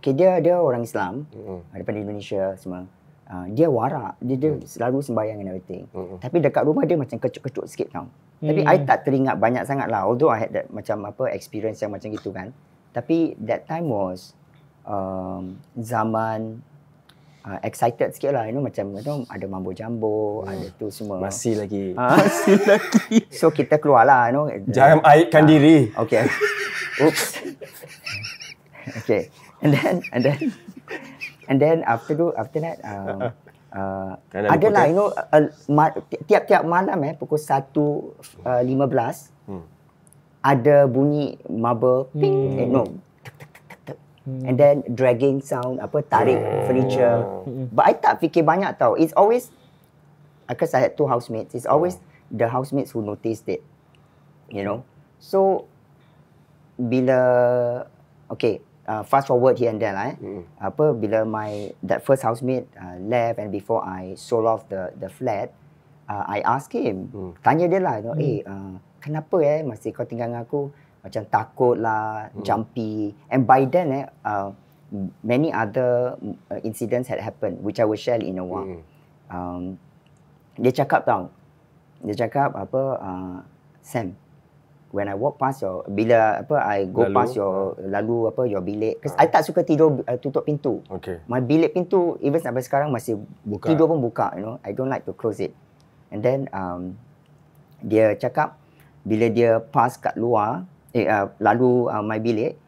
okay dia dia orang Islam Mm-mm. daripada Indonesia semua. Uh, dia warak, dia, dia selalu sembahyang and everything. Mm-mm. Tapi dekat rumah dia macam kecut-kecut sikit tau. Tapi Hmm. I tak teringat banyak sangat lah. Although I had that macam apa experience yang macam gitu kan. Tapi that time was um, zaman uh, excited sikit lah. You know macam you know, ada mambo jambo, ada tu semua. Masih lagi. Ah, *laughs* Masih lagi. so kita keluar lah. You know. Jangan aibkan diri. Okay. *laughs* Oops. okay. And then and then and then after tu after that um, uh, *laughs* Kan ada adalah potek. you know uh, ma- ti- tiap-tiap malam eh pukul 1 uh, 15 Hmm. ada bunyi marble ping eh, no tek. and then dragging sound apa tarik furniture. But I tak fikir banyak tau. It's always because I had two housemates. It's always the housemates who noticed it you know. So bila okay uh, fast forward here and there lah eh Mm. apa bila my that first housemate uh, left and before I sold off the the flat uh, I ask him Hmm. tanya dia lah you know, eh uh, kenapa eh masih kau tinggal dengan aku macam takut lah Hmm. jumpy and by then eh uh, many other uh, incidents had happened which I will share in a while Mm. um, dia cakap tau dia cakap apa uh, Sam when I walk past your bila apa I go Lalu? past your lalu apa your bilik cause I tak suka tidur uh, tutup pintu Okay. my bilik pintu even sampai sekarang masih Buka. tidur pun buka you know I don't like to close it and then um, dia cakap bila dia pass kat luar eh, uh, lalu uh, my bilik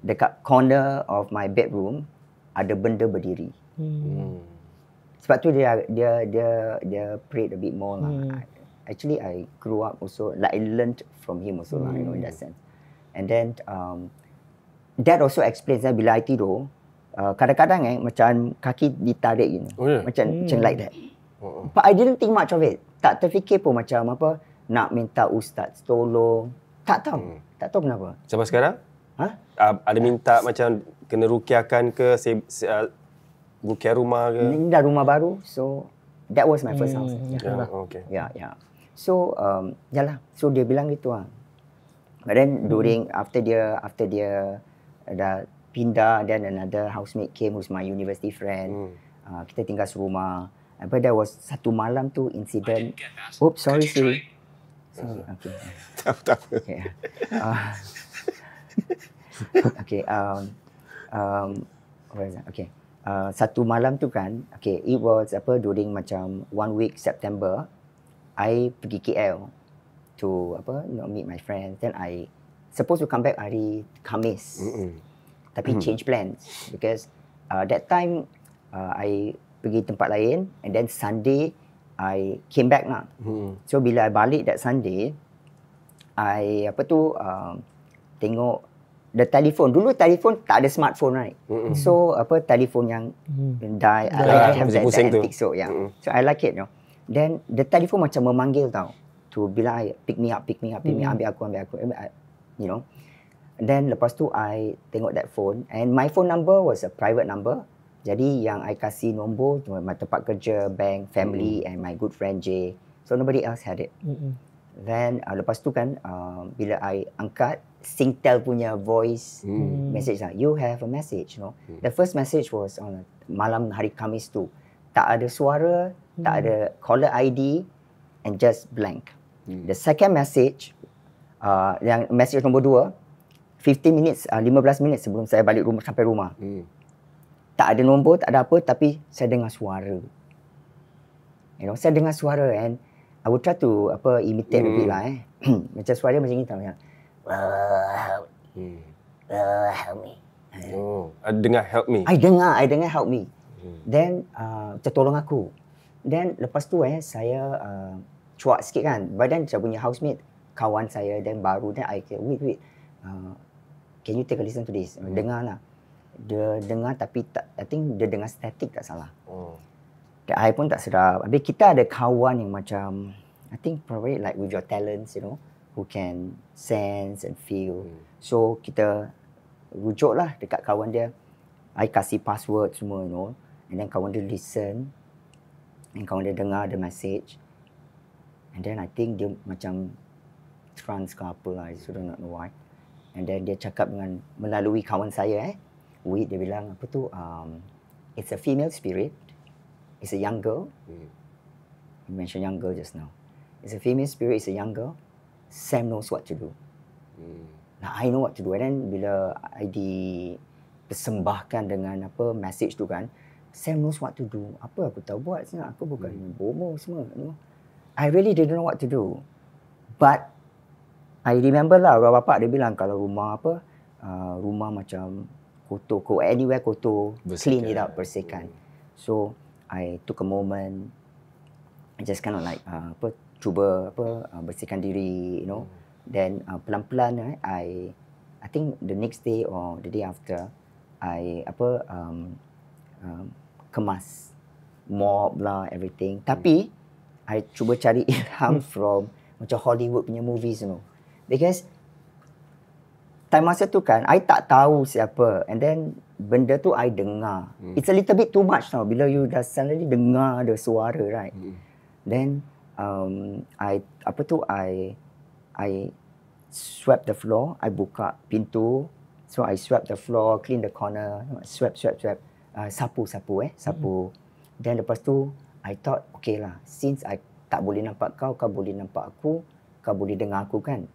dekat corner of my bedroom ada benda berdiri Hmm. Hmm. sebab tu dia dia dia dia prayed a bit more lah. Hmm. Actually I grew up also like I learned from him also lah, you know in that sense. And then um, that also explains that bila I tidur uh, kadang-kadang eh macam kaki ditarik gini. Oh, yeah? Macam Hmm. macam like that. Oh, oh. But I didn't think much of it. Tak terfikir pun macam apa nak minta ustaz tolong. Tak tahu. Hmm. Tak tahu kenapa. Sampai sekarang? Ha? Uh, ada minta macam kena rukiahkan ke se, se, uh, rukiah rumah ke? Ini dah rumah baru so that was my first house. Hmm, Yeah. Ya, yalah. okay. Yeah, yeah. So um yalah. So dia bilang gitu ah. But then during after dia after dia dah pindah then another housemate came who's my university friend. Hmm. Uh, kita tinggal serumah. But there was satu malam tu incident. Oops, sorry Siri. Sorry. Okay. *laughs* Tak tak apa. Okay. Uh, *laughs* okay. Um, um, is that? Okay. Uh, satu malam tu kan, okay, it was apa during macam one week September, I pergi KL to apa, you know, meet my friends. Then I supposed to come back hari Khamis, Mm-mm. tapi change plans because uh, that time uh, I pergi tempat lain and then Sunday I came back lah. Mm-mm. So bila I balik that Sunday, I apa tu um, tengok the telephone. Dulu telefon tak ada smartphone right. Mm-mm. So apa telefon yang Hmm. die, I, Ah, I have that, that antique so yeah. Mm-mm. So I like it, you know. Then the telephone macam memanggil tau. To bilang I pick me up, pick me up, pick me up, ambil aku, ambil aku. I, you know. Then lepas tu I tengok that phone and my phone number was a private number. Jadi yang I kasih nombor cuma my tempat kerja, bank, family and my good friend Jay. So nobody else had it. Hmm. Then uh, lepas tu kan uh, bila I angkat Singtel punya voice Hmm. message lah. You have a message, you know. The first message was on malam hari Khamis tu. Tak ada suara, tak ada caller ID and just blank. Hmm. The second message uh, yang message nombor dua 15 minutes, uh, 15 minit sebelum saya balik rumah sampai rumah. Hmm. Tak ada nombor, tak ada apa tapi saya dengar suara. You know, saya dengar suara and I would try to apa imitate a bit Hmm. lah eh. *clears throat* macam suara macam ni tau. Macam, "Uh, help, Hmm. uh, help me. Oh, ada dengar help me. I dengar, I dengar help me. Hmm. Then uh, macam tolong aku. Then lepas tu eh saya uh, cuak sikit kan. Then saya punya housemate kawan saya dan baru then I kata wait wait. Uh, can you take a listen to this? Hmm. Dengar lah. Dia dengar tapi tak, I think dia dengar static tak salah. Oh. Dan I pun tak sedap. Habis kita ada kawan yang macam I think probably like with your talents you know who can sense and feel. Hmm. So kita rujuk lah dekat kawan dia. I kasih password semua you know. And then kawan dia listen. And kawan dia dengar the message. And then I think dia macam trans ke apa lah. I still don't know why. And then dia cakap dengan melalui kawan saya eh. Wait, dia bilang apa tu. Um, it's a female spirit. It's a young girl. Hmm. You mentioned young girl just now. It's a female spirit. It's a young girl. Sam knows what to do. Hmm. Nah, I know what to do. And then bila I dipersembahkan dengan apa message tu kan, Sam knows what to do. Apa aku tahu buat sebenarnya. Aku bukan hmm. bomo semua. You know? I really didn't know what to do. But I remember lah orang bapak dia bilang kalau rumah apa, uh, rumah macam kotor, ko anywhere kotor, clean it up, bersihkan. So I took a moment, I just kind of like uh, apa cuba apa uh, bersihkan diri, you know. Then uh, pelan-pelan eh, I I think the next day or the day after I apa um, um, kemas mop lah everything. Tapi I cuba cari *laughs* ilham from macam Hollywood punya movies you know. Because time masa tu kan I tak tahu siapa and then benda tu I dengar. Hmm. It's a little bit too much tau bila you dah suddenly dengar ada suara right. Hmm. Then um, I apa tu I I swept the floor, I buka pintu. So I swept the floor, clean the corner, swept swept swept. Uh, sapu sapu eh, sapu. Then lepas tu I thought okay lah since I tak boleh nampak kau, kau boleh nampak aku, kau boleh dengar aku kan.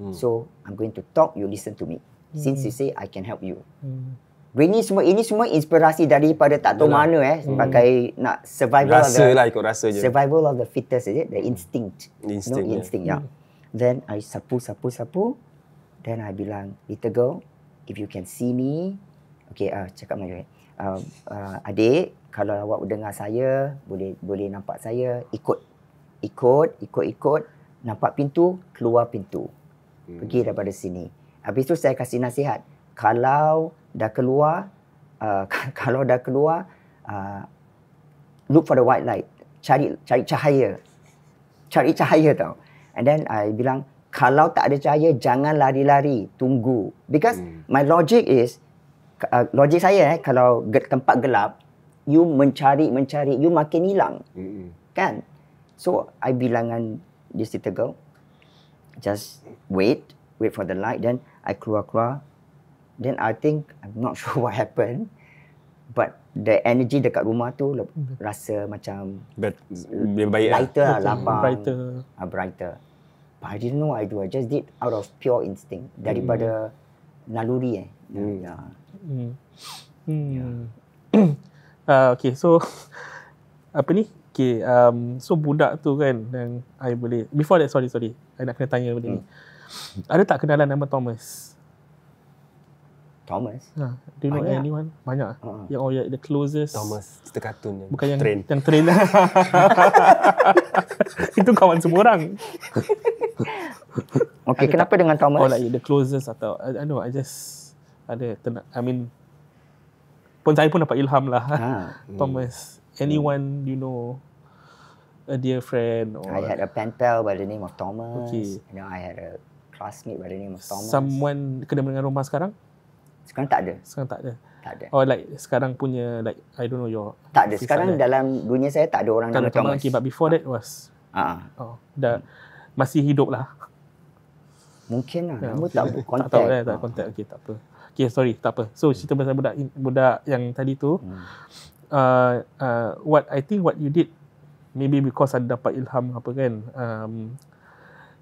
Hmm. So I'm going to talk, you listen to me. Since you say I can help you. Hmm. Ini semua ini semua inspirasi daripada tak tahu Yalah. mana eh sebagai nak survival of Rasa the lah ikut rasa je. survival of the fittest is it the instinct Instinct, no yeah. instinct yeah. then I sapu sapu sapu then I bilang little girl if you can see me okay ah uh, cakap Melayu eh. Uh, uh, adik kalau awak dengar saya boleh boleh nampak saya ikut ikut ikut ikut nampak pintu keluar pintu. Hmm. pergi daripada sini. Habis tu saya kasih nasihat kalau dah keluar uh, *laughs* kalau dah keluar uh, look for the white light. Cari cari cahaya. Cari cahaya tau. And then I bilang kalau tak ada cahaya jangan lari-lari tunggu. Because Hmm. my logic is uh, logic saya eh kalau ge- tempat gelap you mencari mencari you makin hilang. Hmm. kan? So I bilang dengan this little girl just wait wait for the light then I keluar-keluar. Then I think I'm not *laughs* sure what happened but the energy dekat rumah tu lep- rasa macam Bet, lebih baik lah. lighter lah Betul. lapang. Brighter. uh, brighter. But I didn't know what I do. I just did out of pure instinct. Daripada naluri eh Hmm. ya Hmm. Hmm. uh, *coughs* okay, so *laughs* apa ni? Okay, um, so budak tu kan yang I boleh before that sorry sorry. I nak kena tanya benda ni. Ada tak kenalan nama Thomas? Thomas Ha, do you know Banyak. anyone? Banyak. uh, Yang oh yeah, the closest. Thomas, cerita kartun yang Bukan yang train. yang train. *laughs* Itu kawan semua orang. *laughs* okay Ada kenapa dengan Thomas Or like the closest atau I, I know I just ada tenang. I mean pun saya pun dapat ilham lah. ha, *laughs* Thomas, anyone you know, a dear friend or I had a pen pal by the name of Thomas Okay. you know I had a classmate by the name of Thomas someone kena dengan rumah sekarang? sekarang tak ada Sekarang tak ada. tak ada Or like sekarang punya like I don't know your tak ada sekarang tak ada. dalam dunia saya tak ada orang tak nama Thomas lagi but before that was Ah, oh dah masih hidup lah. mungkin lah Ya, nama okay. tak tak contact tahu eh, tak Ah. contact. Okay, tak apa. Okay, sorry, tak apa. So cerita pasal budak budak yang tadi tu Hmm. uh, uh, what I think what you did maybe because ada dapat ilham apa kan um,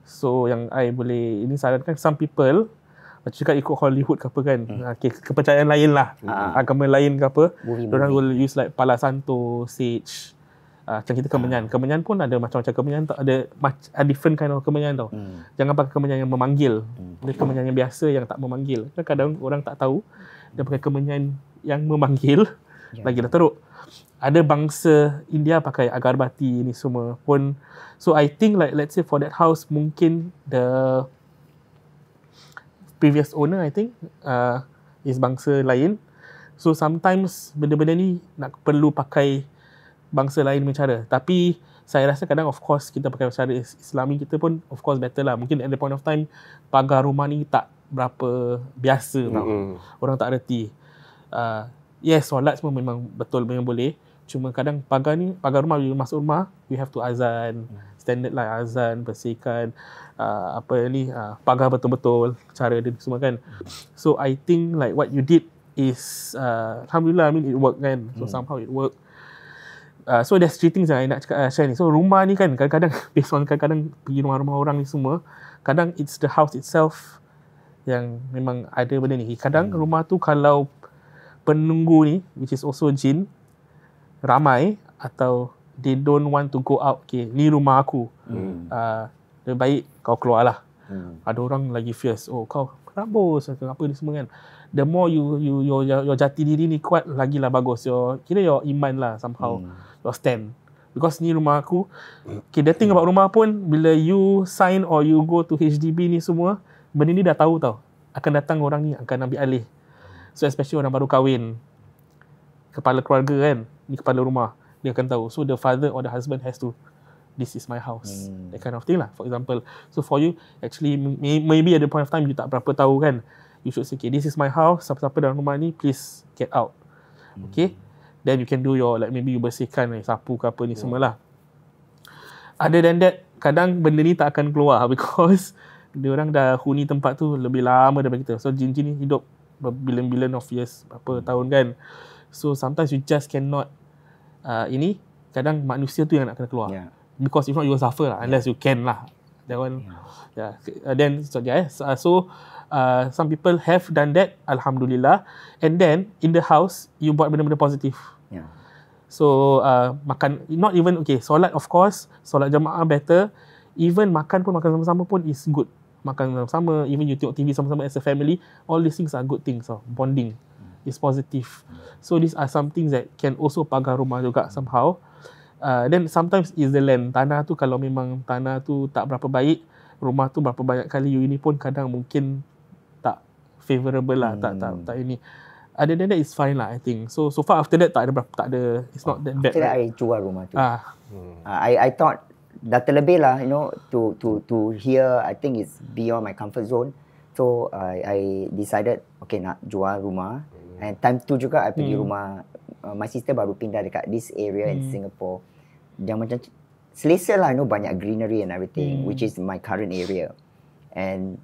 so yang I boleh ini sarankan some people macam cakap ikut Hollywood ke apa kan hmm. okay, kepercayaan lain lah Ah. agama lain ke apa orang movie will use like pala santo sage uh, macam kita kemenyan. Kemenyan pun ada macam-macam kemenyan ada ada different kind of kemenyan tau. Hmm. jangan pakai kemenyan yang memanggil. Hmm. ada kemenyan yang biasa yang tak memanggil. Kan kadang orang tak tahu dia pakai kemenyan yang memanggil Ya. lagi dah teruk ada bangsa India pakai agarbati ni semua pun. So I think like let's say for that house mungkin the previous owner I think uh, is bangsa lain. So sometimes benda-benda ni nak perlu pakai bangsa lain punya cara tapi saya rasa kadang of course kita pakai cara is- islami kita pun of course better lah mungkin at the point of time pagar rumah ni tak berapa biasa tau Mm-mm. orang tak reti. Uh, yes, solat semua memang betul memang boleh. Cuma kadang pagar ni, pagar rumah, you masuk rumah, you have to azan. Standard lah azan, bersihkan, uh, apa ni, uh, pagar betul-betul, cara dia semua kan. So I think like what you did is, uh, Alhamdulillah, I mean it worked kan. So somehow it worked. Uh, so there's three things yang I nak cakap, uh, share ni. So rumah ni kan kadang-kadang *laughs* based on kadang-kadang pergi rumah-rumah orang ni semua, kadang it's the house itself yang memang ada benda ni. Kadang hmm. rumah tu kalau penunggu ni which is also jin ramai atau they don't want to go out. Okay, ni rumah aku. Hmm. Uh, lebih baik kau keluar lah. Hmm. Ada orang lagi fierce. Oh kau rambus apa ni semua kan. The more you you your your, your jati diri ni kuat lagilah bagus. Your kira your iman lah somehow. Hmm. Your stand. Because ni rumah aku. Okay, the thing about rumah pun bila you sign or you go to HDB ni semua, benda ni dah tahu tau. Akan datang orang ni akan ambil alih. So especially orang baru kahwin. Kepala keluarga kan, ni kepala rumah. Dia akan tahu. So the father or the husband has to this is my house. Hmm. That kind of thing lah. For example. So for you, actually may, maybe at the point of time you tak berapa tahu kan. You should say, okay, this is my house. Siapa-siapa dalam rumah ni, please get out. Okay. Then you can do your, like maybe you bersihkan, eh, sapu ke apa ni semua lah. Other than that, kadang benda ni tak akan keluar *laughs* because dia orang dah huni tempat tu lebih lama daripada kita. So jin-jin ni hidup berbilion-bilion of years, berapa tahun kan. So sometimes you just cannot uh, ini kadang manusia tu yang nak kena keluar. Yeah. Because if not you will suffer lah unless you can lah. That one yeah. Uh, then so yeah, so, uh, so some people have done that alhamdulillah. And then in the house you buat benda-benda positif. Yeah. So uh, makan not even okay solat of course solat jamaah better. Even makan pun makan sama-sama pun is good. Makan sama-sama even you tengok TV sama-sama as a family all these things are good things so bonding is positive. So these are some things that can also pagar rumah juga somehow. Uh, then sometimes is the land. Tanah tu kalau memang tanah tu tak berapa baik rumah tu berapa banyak kali you ini pun kadang mungkin favorable lah tak tak tak ini other than that is fine lah I think so so far after that tak ada tak ada it's not that bad After that, right? I jual rumah tu. ah Uh, I I thought dah terlebih lah, you know, to to to here. I think it's beyond my comfort zone. So I I decided, okay nak jual rumah. And time tu juga I pergi Hmm. rumah. Uh, my sister baru pindah dekat this area in Hmm. Singapore. Yang macam selesa lah, you know, banyak greenery and everything, Hmm. which is my current area. And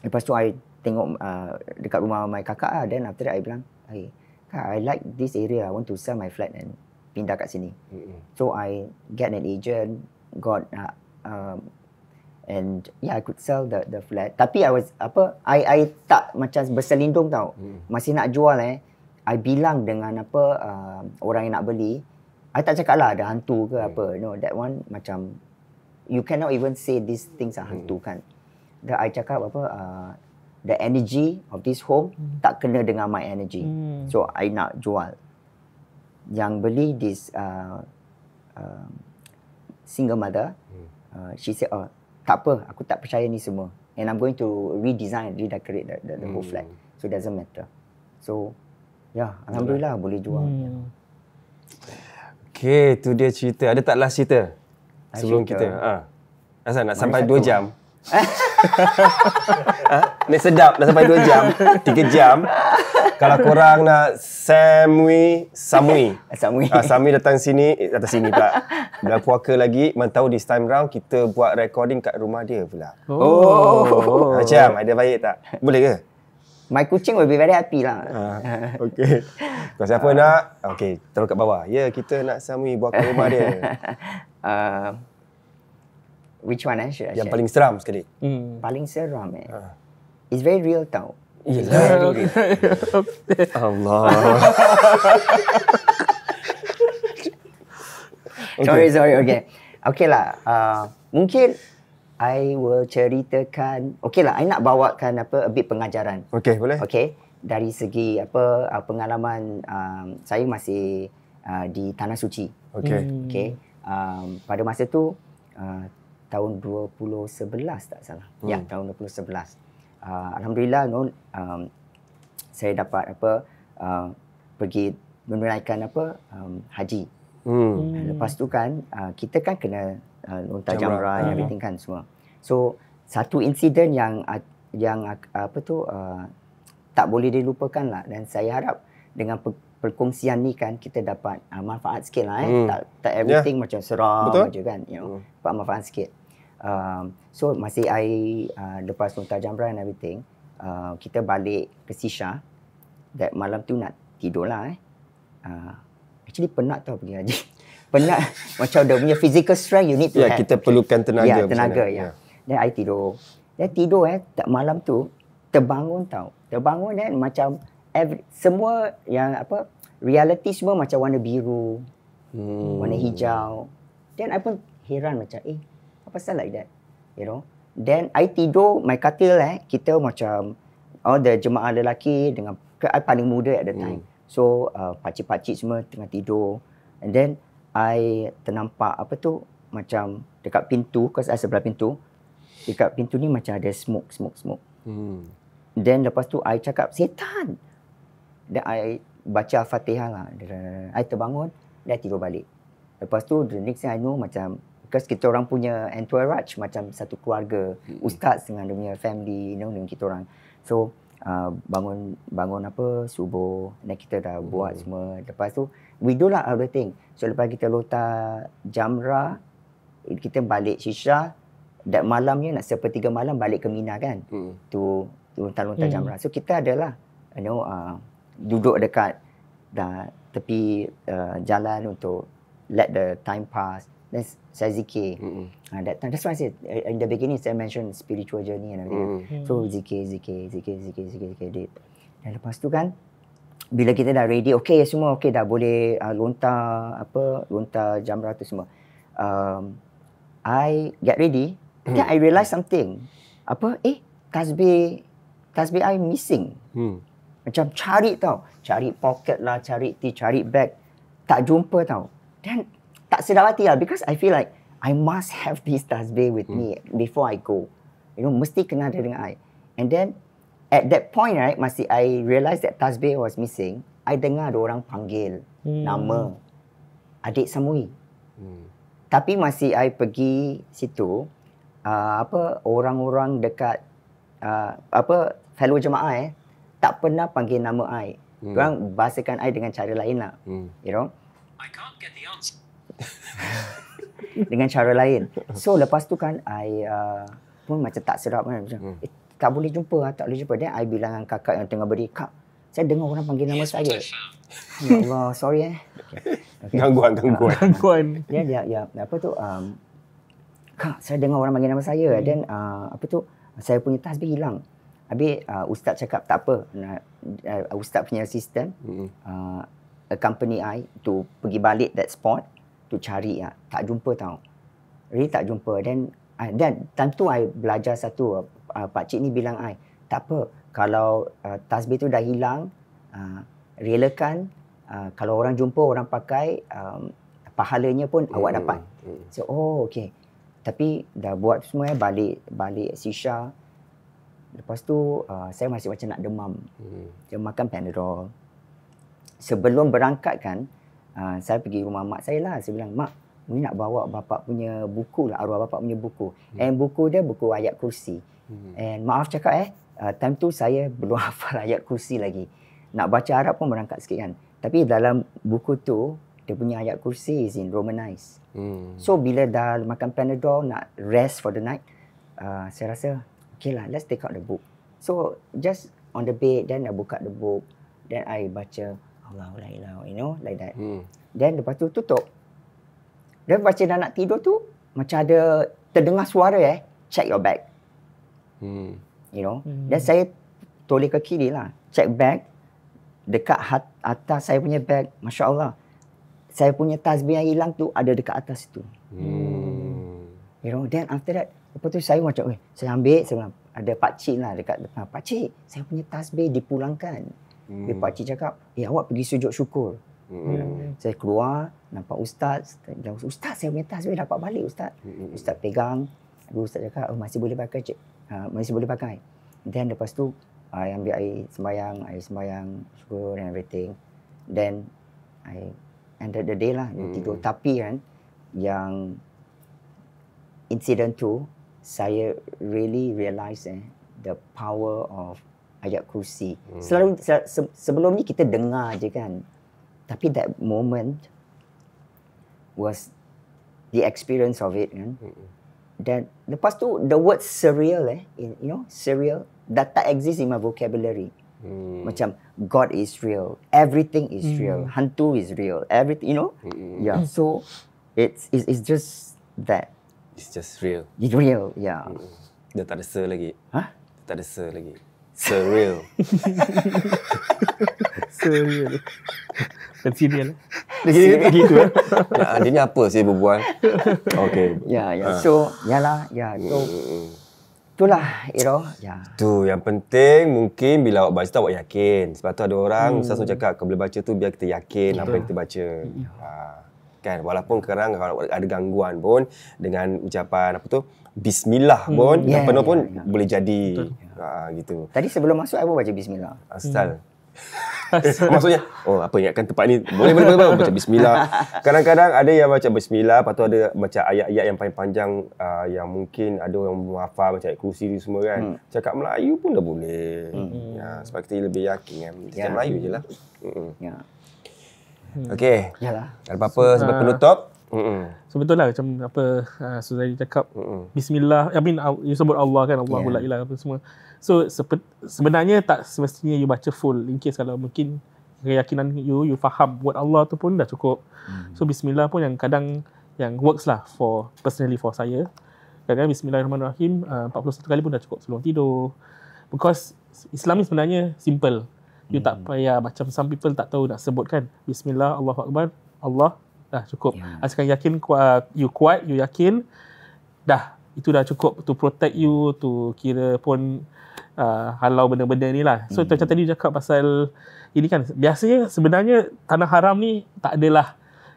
lepas tu I tengok uh, dekat rumah my kakak lah. Then after that I bilang, hey, kak, I like this area. I want to sell my flat and pindah kat sini. Mm-mm. So I get an agent, got uh, um, and yeah I could sell the the flat. Tapi I was apa I I tak macam berselindung tau. Hmm. Masih nak jual eh. I bilang dengan apa uh, orang yang nak beli. I tak cakap lah ada hantu ke Hmm. apa. Know that one macam you cannot even say these things are hantu kan. Dan I cakap apa uh, the energy of this home tak kena dengan my energy. Hmm. So I nak jual. Yang beli this uh, uh, single mother, uh, she said, oh tak apa, aku tak percaya ni semua. And I'm going to redesign, redecorate the, the, the whole Hmm. flat. So it doesn't matter. So, yeah, Alhamdulillah boleh jual. Hmm. Okay, tu dia cerita. Ada tak last cerita? Last Sebelum cerita. kita. Ha. Asal nak Mana sampai satu? 2 jam? *laughs* ha? Ni sedap dah sampai 2 jam. 3 jam. Kalau korang nak Samui, Samui. Samui. Ah, Sami datang sini, eh, datang sini pula. Dalam puaka lagi, mantau this time round kita buat recording kat rumah dia pula. Oh. Macam, ada baik tak? Boleh ke? My kucing will be very happy lah. Ah, Okey. Kalau siapa nak, okey, taruh kat bawah. Ya, kita nak Samui buat kat rumah dia. uh, *laughs* which one eh? Should I Yang share? paling seram sekali. Hmm. paling seram eh. Ah. It's very real tau. Yelah. *laughs* Allah. *laughs* Sorry, sorry. Okay. Okay lah. Uh, mungkin I will ceritakan. Okay lah. I nak bawakan apa a bit pengajaran. Okey, boleh? Okay. Dari segi apa uh, pengalaman um, saya masih uh, di Tanah Suci. Okey. Hmm. Okay. Um, pada masa tu uh, tahun 2011 tak salah. Hmm. Ya, tahun 2011. Uh, Alhamdulillah no, um, saya dapat apa uh, pergi menunaikan apa um, haji. Hmm. Hmm. Lepas tu kan uh, kita kan kena uh, lontar Jamrah. jamrah and Hmm. everything kan semua. So satu insiden yang uh, yang uh, apa tu uh, tak boleh dilupakan lah dan saya harap dengan per- perkongsian ni kan kita dapat uh, manfaat sikit lah eh. Hmm. Tak, tak everything macam seram Betul. je kan. You know, Hmm. dapat manfaat sikit. Um, so masih I uh, lepas lontar jamrah and everything uh, kita balik ke Sisha that malam tu nak tidur lah eh. Uh, actually penat tau pergi haji. *laughs* penat *laughs* macam dia punya physical strength you need to Ya, have. kita perlukan tenaga. Ya, macam tenaga ya. Then I tidur. Then tidur eh tak malam tu terbangun tau. Terbangun dan macam every, semua yang apa reality semua macam warna biru, Hmm. warna hijau. Then I pun heran macam eh apa pasal like that? You know. Then I tidur my katil eh kita macam all the jemaah lelaki dengan I paling muda at the time. So uh, pakcik-pakcik semua tengah tidur and then I ternampak apa tu macam dekat pintu because I sebelah pintu dekat pintu ni macam ada smoke smoke smoke. Hmm. Then lepas tu I cakap setan. Dan I baca Al-Fatihah lah. Dia- I terbangun dan I tidur balik. Lepas tu the next thing I know macam because kita orang punya entourage macam satu keluarga. Ustaz dengan dia punya family you know dengan kita orang. So uh, bangun bangun apa subuh dan kita dah buat semua. Lepas tu we do lah everything. So lepas kita lontar jamrah kita balik Shisha dan malamnya nak sepertiga malam balik ke Mina kan Hmm. tu lontar-lontar Hmm. jamrah. So kita adalah you know uh, duduk dekat dah tepi uh, jalan untuk let the time pass. Then saya zikir. Hmm. Uh, that time, that's why I said uh, in the beginning saya mention spiritual journey and everything. Hmm. So zikir, zikir, zikir, zikir, zikir, zikir. zikir. Dan lepas tu kan bila kita dah ready, okay semua okay dah boleh uh, lontar apa lontar jamrah tu semua. Um, I get ready, then I realise something. Apa? Eh, tasbih tasbih I missing. Hmm. Macam cari tau. Cari pocket lah, cari ti, cari bag. Tak jumpa tau. Dan tak sedap hati lah because I feel like I must have this tasbih with me before I go. You know, mesti kena ada dengan I. And then at that point right, masih I realise that tasbih was missing, I dengar ada orang panggil Hmm. nama adik Samui. Hmm. Tapi masih I pergi situ, uh, apa orang-orang dekat uh, apa fellow jemaah eh tak pernah panggil nama I. Hmm. Hmm. Orang bahasakan I dengan cara lain lah, Hmm. you know, I can't get the answer. *laughs* dengan cara lain. So lepas tu kan I uh, pun macam tak sedap kan macam Hmm. eh, tak boleh jumpa ah, tak boleh jumpa. Dan I bilang dengan kakak yang tengah berdiri, "Kak, saya dengar orang panggil nama what saya." Ya Allah, sorry eh. *laughs* Okay. okay. Gangguan, *laughs* gangguan. Gangguan. dia dia ya apa tu um, kak saya dengar orang panggil nama saya Hmm. dan uh, apa tu saya punya tasbih hilang habis uh, ustaz cakap tak apa nak uh, ustaz punya sistem Hmm. uh, accompany I to pergi balik that spot to cari ya tak jumpa tau really tak jumpa uh, dan time tu I belajar satu uh, pak cik ni bilang I tak apa kalau uh, tasbih tu dah hilang uh, relakan uh, kalau orang jumpa orang pakai um, pahalanya pun awak Hmm. dapat Hmm. So, oh okay. Tapi dah buat semua eh, balik balik Sisha. Lepas tu uh, saya masih macam nak demam. Hmm. Saya makan Panadol. Sebelum berangkat kan, uh, saya pergi rumah mak saya lah. Saya bilang, mak, ni nak bawa bapak punya buku lah, arwah bapak punya buku. Hmm. And buku dia buku ayat kursi. Hmm. And maaf cakap eh, uh, time tu saya *laughs* belum hafal ayat kursi lagi. Nak baca Arab pun berangkat sikit kan. Tapi dalam buku tu, dia punya ayat kursi is in Romanized. Hmm. So bila dah makan Panadol nak rest for the night, uh, saya rasa okay lah, let's take out the book. So just on the bed, then I buka the book, then I baca Allah la ilaha, you know, like that. Hmm. Then lepas tu tutup. Dan baca dah nak tidur tu, macam ada terdengar suara eh, check your bag, Hmm. you know. Hmm. Dan saya toleh ke kiri lah, check bag, dekat hat, atas saya punya bag, Masya Allah. Saya punya tasbih yang hilang tu ada dekat atas tu. Hmm. You know, then after that, lepas tu saya macam, eh, saya ambil, saya bilang, ada pakcik lah dekat depan. Pakcik, saya punya tasbih dipulangkan. Hmm. Dia pakcik cakap, eh awak pergi sujud syukur. Hmm. Saya keluar, nampak ustaz. Saya ustaz saya punya tas saya dapat balik ustaz. Hmm. Ustaz pegang. Lalu ustaz cakap, oh, masih boleh pakai cik. Uh, masih boleh pakai. Then lepas tu, I ambil air sembayang, air sembayang, syukur and everything. Then, I ended the day lah, Hmm. tidur. Tapi kan, yang incident tu, saya really realise eh, the power of ayat kursi. Hmm. Selalu se- se- sebelum ni kita dengar je kan. Tapi that moment was the experience of it kan. Dan lepas tu the word surreal eh, in- you know, surreal that tak exist in my vocabulary. Hmm. Macam God is real, everything is real, hantu is real, everything, you know. Hmm. Yeah, so it's it's, it's just that It's just real. it's real, yeah. Dia tak ada sir lagi. Hah? Dia tak ada sir lagi. Surreal. Surreal. *laughs* Dan serial. gitu eh. *laughs* Ya, dia ni apa sih berbual? Okay. Yeah, yeah. So, yalah, yeah. So, Hmm. itulah, you know, yeah. Tu yang penting mungkin bila awak baca tu awak yakin. Sebab tu ada orang hmm. Ustaz cakap kalau boleh baca tu biar kita yakin apa yang kita baca. Ha, kan walaupun sekarang kalau ada gangguan pun dengan ucapan apa tu bismillah pun Yeah, yang penuh pun yeah, yeah. boleh jadi. Ha gitu. Tadi sebelum masuk, pun baca bismillah. *laughs* Asal. Maksudnya, oh apa ingatkan tempat ni. Boleh, boleh, boleh, boleh. Baca bismillah. *laughs* Kadang-kadang ada yang baca bismillah, lepas tu ada macam ayat-ayat yang paling panjang uh, yang mungkin ada orang hafal macam ayat kursi ni semua kan. Hmm. Cakap Melayu pun dah boleh. Hmm. Ya, sebab kita lebih yakin kan. Cakap Ya. Melayu je lah. Hmm. Yeah. Okey. Yalah. Ada apa-apa sebagai penutup? Hmm. So betul lah macam apa uh, Suzari cakap Hmm. Bismillah I mean uh, you sebut Allah kan Allah Yeah. ilah apa semua So sepe- sebenarnya tak semestinya you baca full In case kalau mungkin keyakinan you you faham buat Allah tu pun dah cukup So Bismillah pun yang kadang yang works lah for personally for saya Kadang-kadang Bismillahirrahmanirrahim uh, 41 kali pun dah cukup sebelum tidur Because Islam ni sebenarnya simple You tak payah macam some people tak tahu nak sebut kan Bismillah, Allahu Akbar, Allah dah cukup. Ya. Asalkan yakin kuat, you kuat, you yakin dah itu dah cukup to protect you to kira pun uh, halau benda-benda ni lah. So macam tadi cakap pasal ini kan biasanya sebenarnya tanah haram ni tak adalah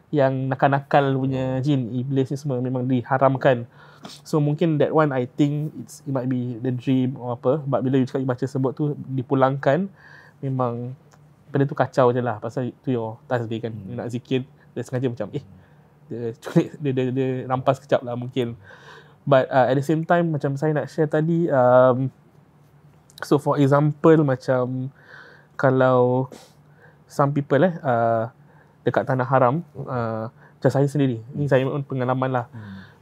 yang nakal-nakal punya jin iblis ni semua memang diharamkan. So mungkin that one I think it's it might be the dream or apa. But bila you cakap you baca sebut tu dipulangkan memang benda tu kacau je lah pasal itu your tasbih kan. You nak zikir dia sengaja macam eh dia culik dia, dia, dia rampas kejap lah mungkin. But uh, at the same time macam saya nak share tadi um, so for example macam kalau some people eh uh, dekat tanah haram uh, macam saya sendiri ni saya pun pengalaman lah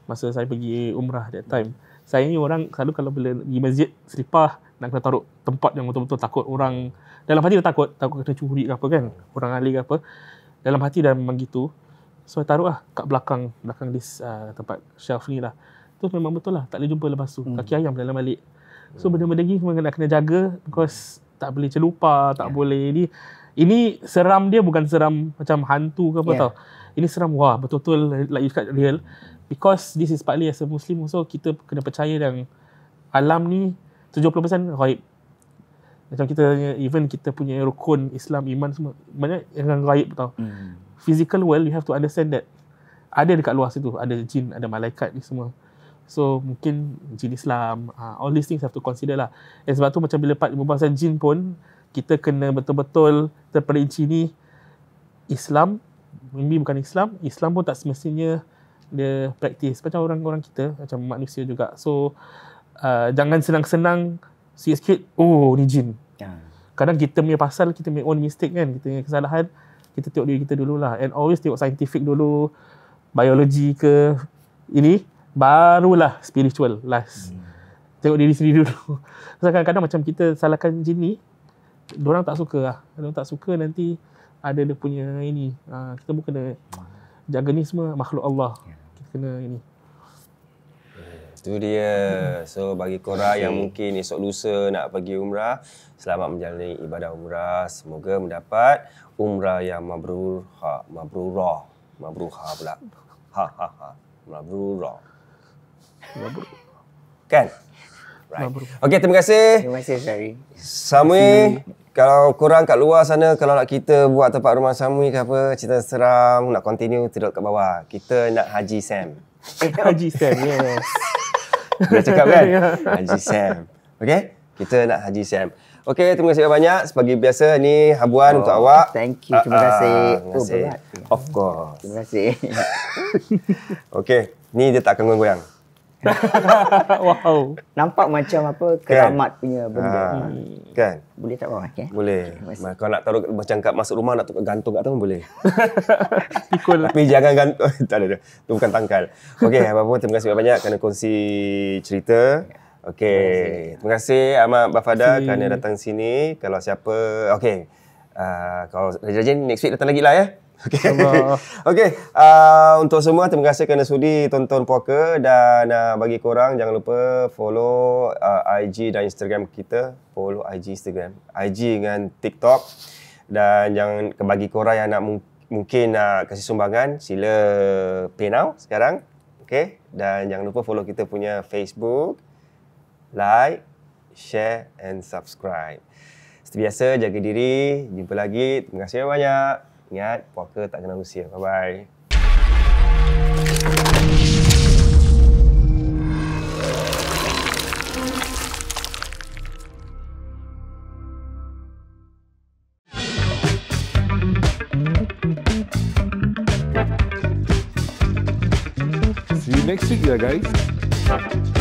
masa saya pergi umrah that time saya ni orang selalu kalau bila pergi masjid selipah nak kena taruh tempat yang betul-betul takut orang dalam hati dah takut takut kena curi ke apa kan orang ali ke apa. Dalam hati dah memang gitu. So taruh lah kat belakang belakang this uh, tempat shelf ni lah. Tu memang betul lah tak boleh jumpa lepas tu. Kaki ayam dalam balik. So benda-benda ni semua kena, kena jaga because tak boleh celupa tak boleh ni. Ini seram dia bukan seram macam hantu ke apa Yeah. tau. Ini seram wah betul-betul like you cakap real. Because this is partly as a muslim also kita kena percaya yang alam ni 70% ghaib macam kita even kita punya rukun Islam iman semua banyak yang ghaib tau. Hmm. physical world you have to understand that ada dekat luar situ ada jin ada malaikat ni semua. So mungkin jin Islam uh, all these things have to consider lah. Dan sebab tu macam bila part berbual pasal jin pun kita kena betul-betul terperinci ni Islam maybe bukan Islam Islam pun tak semestinya dia praktis macam orang-orang kita macam manusia juga. So uh, jangan senang-senang sikit-sikit oh ni jin. Yeah. kadang kita punya pasal kita punya own mistake kan. Kita punya kesalahan kita tengok diri kita dululah and always tengok scientific dulu biologi ke ini barulah spiritual last. Hmm. tengok diri sendiri dulu. *laughs* So kadang-kadang macam kita salahkan jin ni orang tak suka lah. Orang tak suka nanti ada dia punya ini. Ha, kita pun kena jaga ni semua makhluk Allah. Kita kena ini Itu dia. So bagi korang yang mungkin esok lusa nak pergi umrah, selamat menjalani ibadah umrah. Semoga mendapat umrah yang mabrur ha mabrurah. Mabruha pula. Ha ha ha. Mabrurah. Kan? Right. Okay, terima kasih. Terima kasih Syari. Samui, kalau korang kat luar sana, kalau nak kita buat tempat rumah Samui ke apa, cerita seram, nak continue, tidur kat bawah. Kita nak Haji Sam. *laughs* Haji Sam, yes. Dia cakap kan? *laughs* Ya. Haji Sam. Okay? Kita nak Haji Sam. Okay, terima kasih banyak. Seperti biasa, ni habuan Oh, untuk awak. thank you. Terima Ah, ah, kasih. Terima Oh, kasih. berat. Of course. Terima kasih. *laughs* Okay, ni dia tak akan goyang-goyang. *laughs* wow. Nampak macam apa keramat punya benda. Ha, kan? Boleh tak bawah okay? Boleh. Kasih. Kalau nak taruh macam kat masuk rumah nak tukar gantung kat pun boleh. *laughs* Pikul. Tapi jangan gantung. *laughs* tak ada. Itu bukan tangkal. Okey, apa-apa terima kasih banyak kerana kongsi cerita. Okey, terima kasih Ahmad Bafada kasih. kerana datang sini. Kalau siapa, okey. Uh, kalau rajin next week datang lagi lah ya. Okey. InsyaAllah. *laughs* Okey, uh, untuk semua terima kasih kerana sudi tonton Puaka dan uh, bagi korang jangan lupa follow uh, IG dan Instagram kita. Follow IG Instagram, IG dengan TikTok dan jangan bagi korang yang nak mung- mungkin nak kasih sumbangan sila pay now sekarang. Okey, dan jangan lupa follow kita punya Facebook, like, share and subscribe. Seperti biasa, jaga diri. Jumpa lagi. Terima kasih banyak. Ingat, puaka tak kenal usia. Bye-bye. See you next week, ya guys.